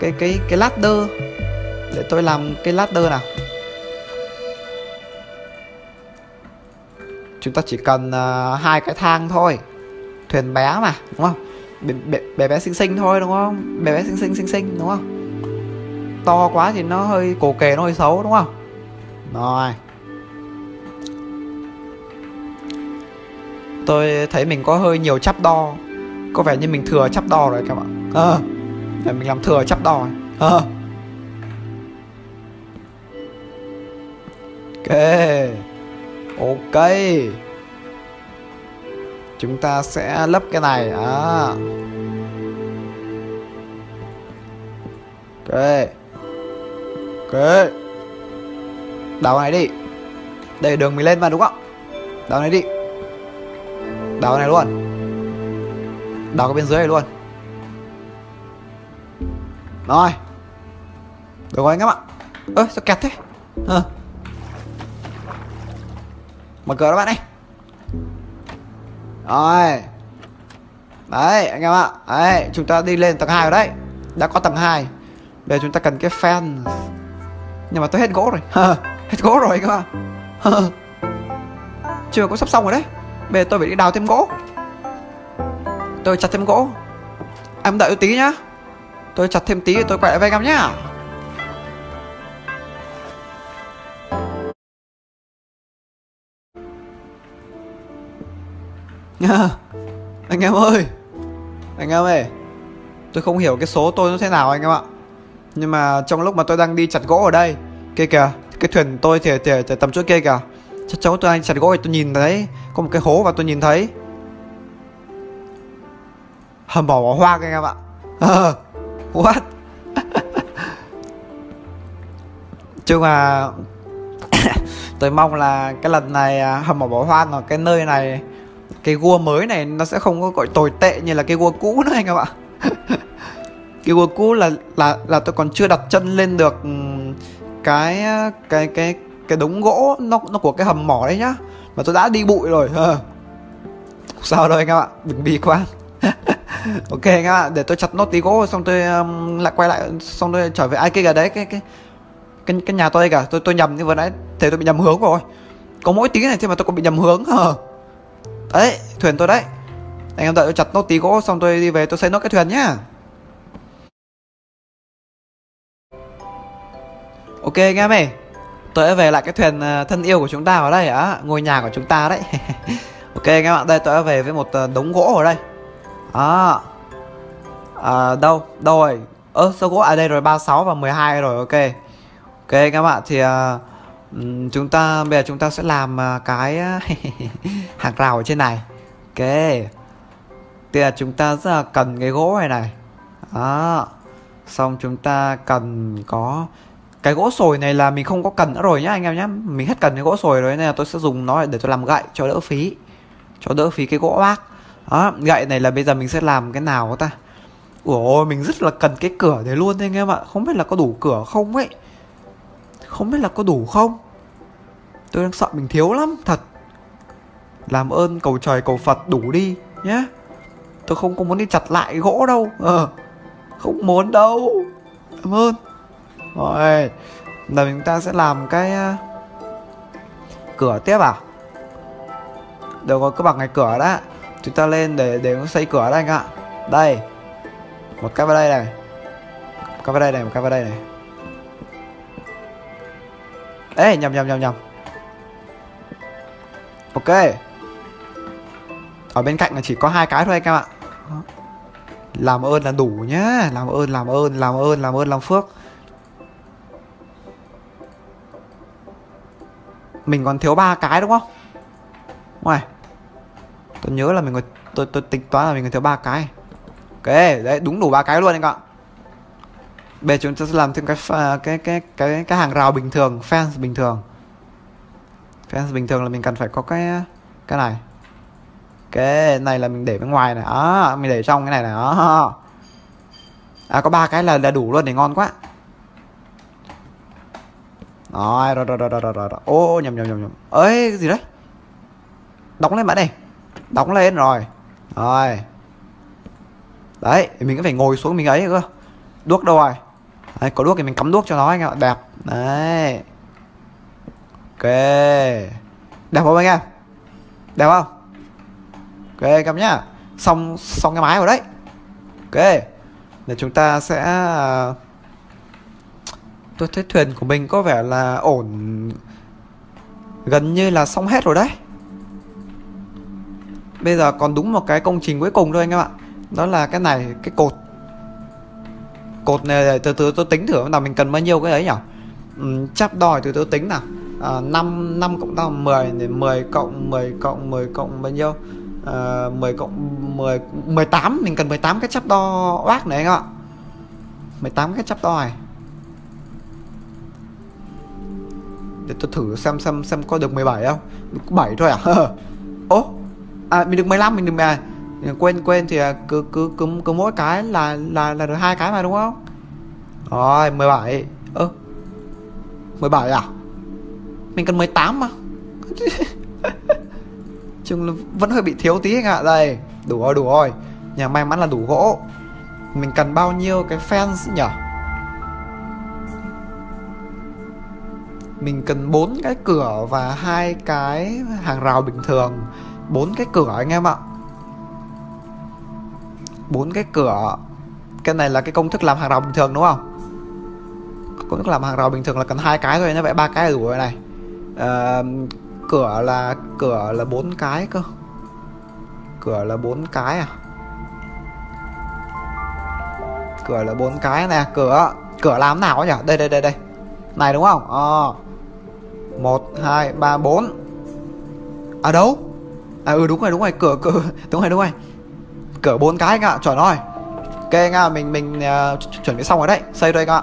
Speaker 1: Cái cái cái ladder. Để tôi làm cái ladder nào. Chúng ta chỉ cần uh, hai cái thang thôi. Thuyền bé mà đúng không? Bé bé, bé, bé xinh xinh thôi đúng không? Bé bé xinh xinh xinh xinh đúng không? To quá thì nó hơi cổ kề nó hơi xấu đúng không? Rồi. Tôi thấy mình có hơi nhiều chắp đo. Có vẻ như mình thừa chắp đo rồi các bạn. Ờ. À, mình làm thừa chắp đo. Ờ. À. ok. Ok chúng ta sẽ lấp cái này. À. Ok. Ok. Đào này đi. Đây đường mình lên mà, đúng không? Đào này đi. Đào này luôn. Đào cái bên dưới này luôn. Rồi. Được rồi anh em ạ. Ơ, sao kẹt thế? À. mở cửa các bạn ơi rồi. Đấy, anh em ạ. Đấy, chúng ta đi lên tầng 2 rồi đấy. Đã có tầng 2 bây giờ chúng ta cần cái fan. Nhưng mà tôi hết gỗ rồi. Hết gỗ rồi các bạn chưa có sắp xong rồi đấy. Bây giờ tôi phải đi đào thêm gỗ. Tôi chặt thêm gỗ. Em đợi tí nhá. Tôi chặt thêm tí rồi tôi quay lại với anh em nhá. Nha anh em ơi. Anh em ơi. Tôi không hiểu cái số tôi nó thế nào anh em ạ. Nhưng mà trong lúc mà tôi đang đi chặt gỗ ở đây kia kìa cái thuyền tôi thì, thì, thì tầm chỗ kia kìa. Chắc cháu tôi đang chặt gỗ thì tôi nhìn thấy có một cái hố và tôi nhìn thấy. Hầm bỏ bỏ hoang anh em ạ. Uh, what? Chung mà tôi mong là cái lần này à, hầm mỏ bỏ hoang ở cái nơi này cái gua mới này nó sẽ không có gọi tồi tệ như là cái gua cũ nữa anh em ạ. Cái gua cũ là là là tôi còn chưa đặt chân lên được ừ, cái ờ, cái cái cái đống gỗ nó nó của cái hầm mỏ đấy nhá. Mà tôi đã đi bụi rồi sao đâu anh em ạ đừng bi quan ok anh em ạ để tôi chặt nốt tí gỗ xong tôi um, lại quay lại xong tôi trở về. Ai kia cả đấy cái cái cái cái nhà tôi cả tôi tôi nhầm như vừa nãy thế tôi bị nhầm hướng rồi. Có mỗi tí này thế mà tôi còn bị nhầm hướng hờ đấy thuyền tôi đấy. Anh em đợi tôi chặt nốt tí gỗ xong tôi đi về tôi xây nốt cái thuyền nhá. Ok anh em ơi. Tôi đã về lại cái thuyền ờ, thân yêu của chúng ta ở đây á ngôi nhà của chúng ta đấy. Ok anh em ạ. Đây tôi đã về với một ờ, đống gỗ ở đây. À, à đâu? Đâu rồi? Ơ số gỗ ở à, đây rồi 36 và 12 rồi. Ok. Ok anh em ạ. Thì uh, chúng ta, bây giờ chúng ta sẽ làm à, cái à, hàng rào ở trên này. Ok. Thì là chúng ta rất là cần cái gỗ này này. Đó. Xong chúng ta cần có, cái gỗ sồi này là mình không có cần nữa rồi nhá anh em nhá. Mình hết cần cái gỗ sồi rồi, nên là tôi sẽ dùng nó để tôi làm gậy cho đỡ phí, cho đỡ phí cái gỗ bác đó, gậy này là bây giờ mình sẽ làm cái nào ta? Ủa, mình rất là cần cái cửa đấy luôn anh em ạ. Không biết là có đủ cửa không ấy? Không biết là có đủ không? Tôi đang sợ mình thiếu lắm, thật. Làm ơn cầu trời cầu phật đủ đi, nhé. Tôi không có muốn đi chặt lại gỗ đâu. Ờ không muốn đâu. Cảm ơn. Rồi là chúng ta sẽ làm cái ờ, cửa tiếp à? Được rồi cứ bằng ngày cửa đã. Chúng ta lên để để nó xây cửa đây anh ạ. Đây. Một cái vào đây này. Một cái vào đây này, một cái vào đây này ê, nhầm nhầm nhầm nhầm. Ok. Ở bên cạnh là chỉ có hai cái thôi anh em ạ. Làm ơn là đủ nhá. Làm ơn làm ơn làm ơn làm ơn, làm phước. Mình còn thiếu ba cái đúng không? Ngoài. Tôi nhớ là mình còn tôi tôi tính toán là mình còn thiếu ba cái. Ok, đấy, đúng đủ ba cái luôn anh ạ bây giờ chúng ta sẽ làm thêm cái cái cái cái cái hàng rào bình thường fence bình thường. Fence bình thường là mình cần phải có cái cái này. Cái này là mình để bên ngoài này. À, mình để trong cái này này. Đó. À có ba cái là là đủ luôn để ngon quá. Rồi rồi rồi rồi rồi rồi rồi ô nhầm nhầm nhầm nhầm. Ơi gì đấy? Đóng lên bạn này đóng lên rồi. Rồi. Đấy mình cũng phải ngồi xuống mình ấy cơ. Đuốc đâu rồi? Đấy, có đuốc thì mình cắm đuốc cho nó anh ạ. Đẹp. Đấy. Ok. Đẹp không anh em? Đẹp không? Ok cầm nhá. Xong xong cái máy rồi đấy. Ok. Để chúng ta sẽ à, tôi thấy thuyền của mình có vẻ là ổn gần như là xong hết rồi đấy. Bây giờ còn đúng một cái công trình cuối cùng thôi anh em ạ. Đó là cái này cái cột cột này từ từ tôi tính thử là mình cần bao nhiêu cái ấy nhỉ? Ừ, chắp đòi từ từ tính nào. À, 5 5 cộng tao 10 thì 10 cộng 10 cộng 10 cộng bao nhiêu? À, 10 cộng 10 18 mình cần 18 cái chắp đo oác này anh ạ. 18 cái chắp đo này. Để tôi thử xem xem xem có được 17 không? 7 thôi à? Ố à mình được 15 mình được 12 quên quên thì à, cứ cứ cứ cứ mỗi cái là là là được hai cái mà, đúng không? Rồi 17 ơ 17 à? Mình cần 18 mà. Chung vẫn hơi bị thiếu tí anh ạ. Đây, đủ rồi đủ rồi. Nhà may mắn là đủ gỗ. Mình cần bao nhiêu cái fence nhỉ? Mình cần bốn cái cửa và hai cái hàng rào bình thường. Bốn cái cửa anh em ạ bốn cái cửa. Cái này là cái công thức làm hàng rào bình thường đúng không? Công thức làm hàng rào bình thường là cần hai cái thôi nó vậy ba cái là đủ rồi này. À, cửa là cửa là bốn cái cơ. Cửa là bốn cái à? Cửa là bốn cái nè cửa cửa làm nào nhỉ? Đây đây đây đây. Này đúng không? Ờ. Một hai ba bốn. À đâu? À ừ đúng rồi đúng rồi cửa cửa đúng rồi đúng rồi cửa bốn cái anh ạ chuẩn rồi. Ok anh ạ mình mình uh, chuẩn bị xong rồi đấy. Xây rồi anh ạ.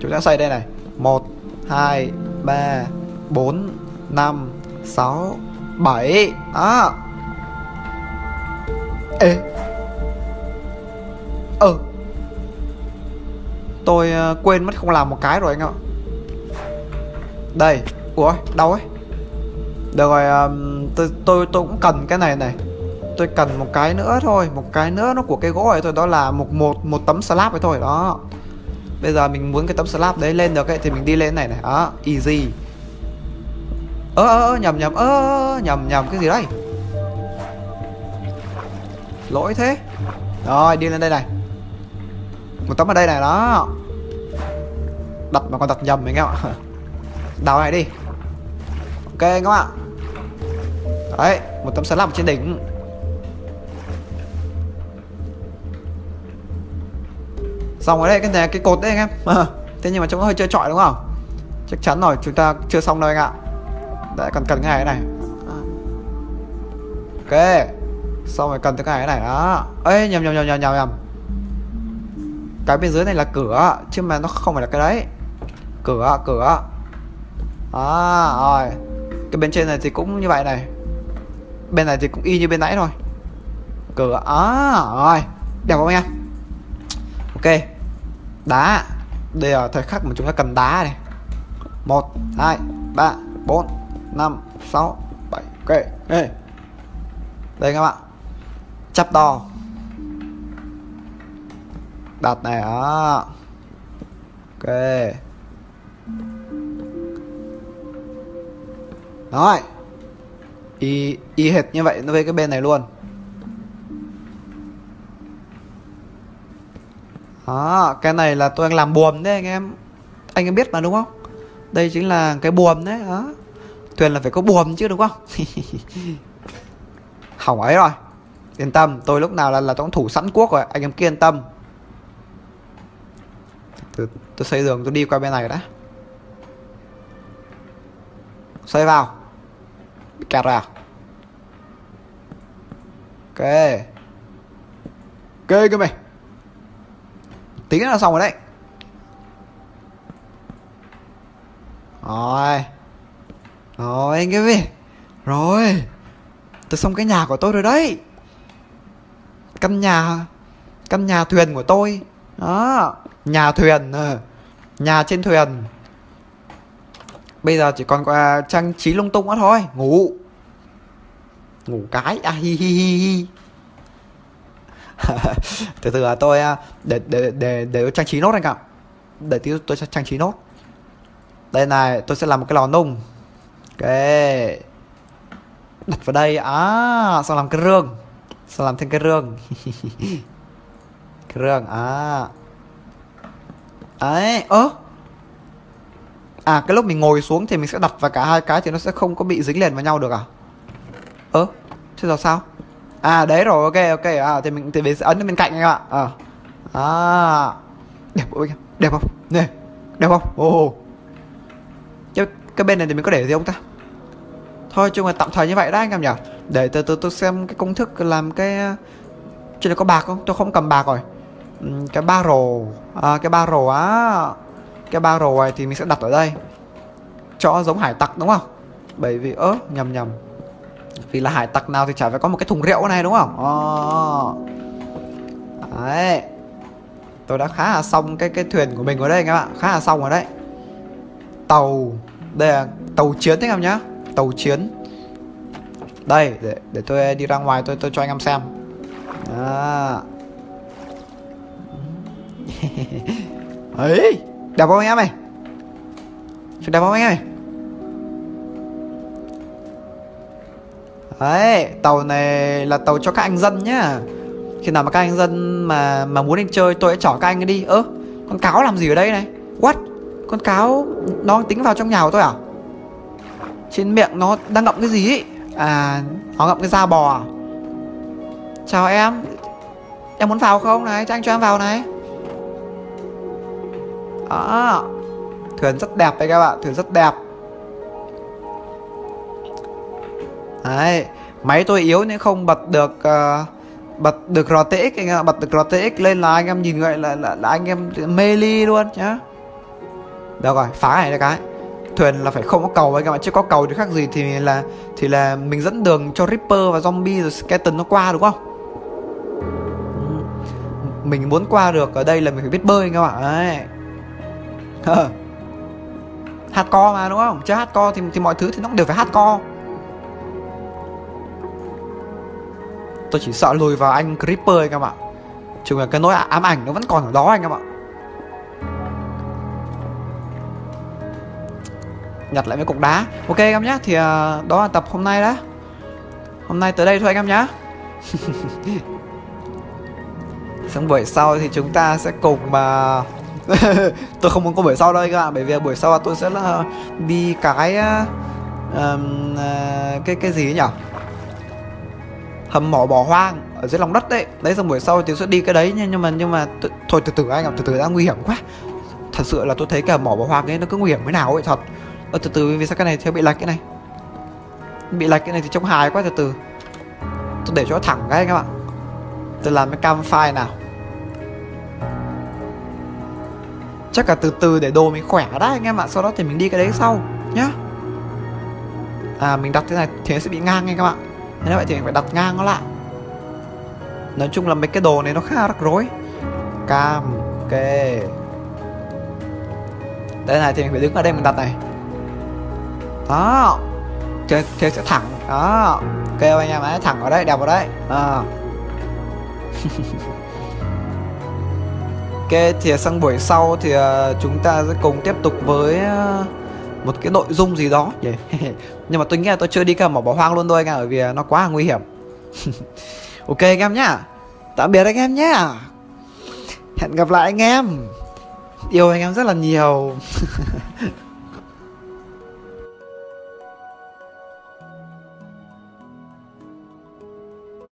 Speaker 1: Chúng ta xây đây này. Một hai ba bốn năm sáu bảy. Đó. Ê. Ừ tôi uh, quên mất không làm một cái rồi anh ạ. Đây. Ủa đâu ấy. Được rồi um, tôi tôi tôi cũng cần cái này này tôi cần một cái nữa thôi, một cái nữa nó của cái gỗ này thôi, đó là một một một tấm slab ấy thôi, đó. Bây giờ mình muốn cái tấm slab đấy lên được ấy thì mình đi lên này này, đó, easy. Ơ ơ ơ, nhầm nhầm, ơ nhầm nhầm, cái gì đây lỗi thế. Rồi, đi lên đây này. Một tấm ở đây này, đó. Đặt mà còn đặt nhầm mình em ạ. Đào này đi. Ok, các bạn. Đấy, một tấm slab trên đỉnh. Xong rồi đây cái này cái cột đấy anh em. À, thế nhưng mà trông nó hơi chơi trọi đúng không? Chắc chắn rồi chúng ta chưa xong đâu anh ạ. Đấy cần cần cái này này. Ok. Xong rồi cần cái này này đó. Ấy nhầm nhầm nhầm nhầm nhầm nhầm. Cái bên dưới này là cửa chứ mà nó không phải là cái đấy. Cửa cửa. À rồi. Cái bên trên này thì cũng như vậy này. Bên này thì cũng y như bên nãy thôi. Cửa à rồi. Đẹp không anh em? Ok đá. Đây là thời khắc mà chúng ta cần đá này. Một, hai, ba, bốn, năm, sáu, bảy ok hey. đây các bạn. Chắp to đặt này, đó. Ok rồi. Y y hệt như vậy với cái bên này luôn. Đó cái này là tôi đang làm buồm đấy anh em. Anh em biết mà đúng không? Đây chính là cái buồm đấy đó thuyền là phải có buồm chứ đúng không? Hỏng ấy rồi. Yên tâm tôi lúc nào là là tôi thủ sẵn cuốc rồi. Anh em kia yên tâm. Tôi, tôi xây đường tôi đi qua bên này đã. Xây vào. Bị kẹt rồi à? Ok. Ok cái mày tính là xong rồi đấy. Rồi. Rồi, anh cái gì rồi. Tôi xong cái nhà của tôi rồi đấy. Căn nhà căn nhà thuyền của tôi. Đó, nhà thuyền ờ, nhà trên thuyền. Bây giờ chỉ còn qua trang trí lung tung nữa thôi. Ngủ. Ngủ cái. À hi hi hi hi. từ từ là tôi à, để để để để tôi trang trí nốt anh ạ. Để tí tôi sẽ trang trí nốt. Đây này, tôi sẽ làm một cái lò nung. Ok. Đặt vào đây à xong làm cái rương. Xong làm thêm cái rương. Cái rương à. Ấy ơ. À cái lúc mình ngồi xuống thì mình sẽ đặt vào cả hai cái thì nó sẽ không có bị dính liền vào nhau được à? Ơ, thế giờ sao? À đấy rồi ok ok. À thì mình thì mình sẽ ấn bên cạnh anh em ạ. À. à. Đẹp không đẹp không? Nè đẹp không? Ồ. Oh. cái, cái bên này thì mình có để gì không ta? Thôi chung là tạm thời như vậy đó anh em nhỉ. Để từ từ tôi xem cái công thức làm cái trên này có bạc không? Tôi không cầm bạc rồi. Ừ, cái ba rồ à, cái ba rồ á. Cái ba rồ này thì mình sẽ đặt ở đây. Cho giống hải tặc đúng không? Bởi vì ớ nhầm nhầm vì là hải tặc nào thì chả phải có một cái thùng rượu này, đúng không oh. đấy tôi đã khá là xong cái cái thuyền của mình ở đây các bạn khá là xong rồi đấy tàu đây là tàu chiến đấy em nhá tàu chiến đây, để để tôi đi ra ngoài tôi tôi cho anh em xem à. ấy, đẹp không anh em ơi? đẹp không anh em ơi? Đấy, tàu này là tàu cho các anh dân nhá. Khi nào mà các anh dân mà mà muốn đi chơi tôi sẽ chở các anh đi. Ơ, con cáo làm gì ở đây này? What? Con cáo nó tính vào trong nhà của tôi à? Trên miệng nó đang ngậm cái gì ấy À, nó ngậm cái da bò à? Chào em. Em muốn vào không này, cho anh cho em vào này. Đó. Thuyền rất đẹp đấy các bạn, thuyền rất đẹp. Đấy, máy tôi yếu nên không bật được uh, bật được RTX anh em bật được RTX lên là anh em nhìn vậy là là, là anh em mê ly luôn nhá. Được rồi phá này là cái. Thuyền là phải không có cầu với các bạn chứ có cầu thì khác gì thì là thì là mình dẫn đường cho Ripper và zombie rồi skeleton nó qua đúng không? Ừ, mình muốn qua được ở đây là mình phải biết bơi các bạn đấy. Hát co mà đúng không? Chơi hát co thì, thì mọi thứ thì nó cũng đều phải hát co tôi chỉ sợ lùi vào anh creeper anh các bạn chung là cái nỗi ám ảnh nó vẫn còn ở đó anh các bạn nhặt lại mấy cục đá. Ok anh em nhé thì uh, đó là tập hôm nay đó hôm nay tới đây thôi anh em nhé. Xong buổi sau thì chúng ta sẽ cùng mà tôi không muốn có buổi sau đâu các bạn bởi vì buổi sau tôi sẽ là đi cái um, cái cái gì nhỉ? Hầm mỏ bỏ hoang ở dưới lòng đất đấy. Đấy xong buổi sau thì sẽ đi cái đấy nhưng mà nhưng mà thôi từ từ anh ạ từ từ đã nguy hiểm quá. Thật sự là tôi thấy cả mỏ bỏ hoang ấy nó cứ nguy hiểm thế nào ấy thật. Ờ, từ từ vì sao cái này theo bị lệch cái này? Bị lệch cái này thì trông hài quá từ từ. Tôi để cho thẳng cái các bạn tôi làm cái cam file nào. Chắc là từ từ để đồ mình khỏe đã anh em ạ. Sau đó thì mình đi cái đấy sau nhá. À mình đặt thế này thế sẽ bị ngang ngay các bạn thế vậy thì mình phải đặt ngang nó lại. Nói chung là mấy cái đồ này nó khá rắc rối. Cam, ok. Đây này thì mình phải đứng ở đây mình đặt này. Đó. Chơi chơi sẽ thẳng. Đó. Ok anh em ấy thẳng ở đây, đẹp vào đấy à. Ok, thì sang buổi sau thì ờ, chúng ta sẽ cùng tiếp tục với ờ, một cái nội dung gì đó. Nhỉ? Nhưng mà tôi nghĩ là tôi chưa đi cả mỏ bỏ hoang luôn thôi anh ạ, Bởi vì nó quá là nguy hiểm. Ok anh em nhá. Tạm biệt anh em nhá. Hẹn gặp lại anh em. Yêu anh em rất là nhiều.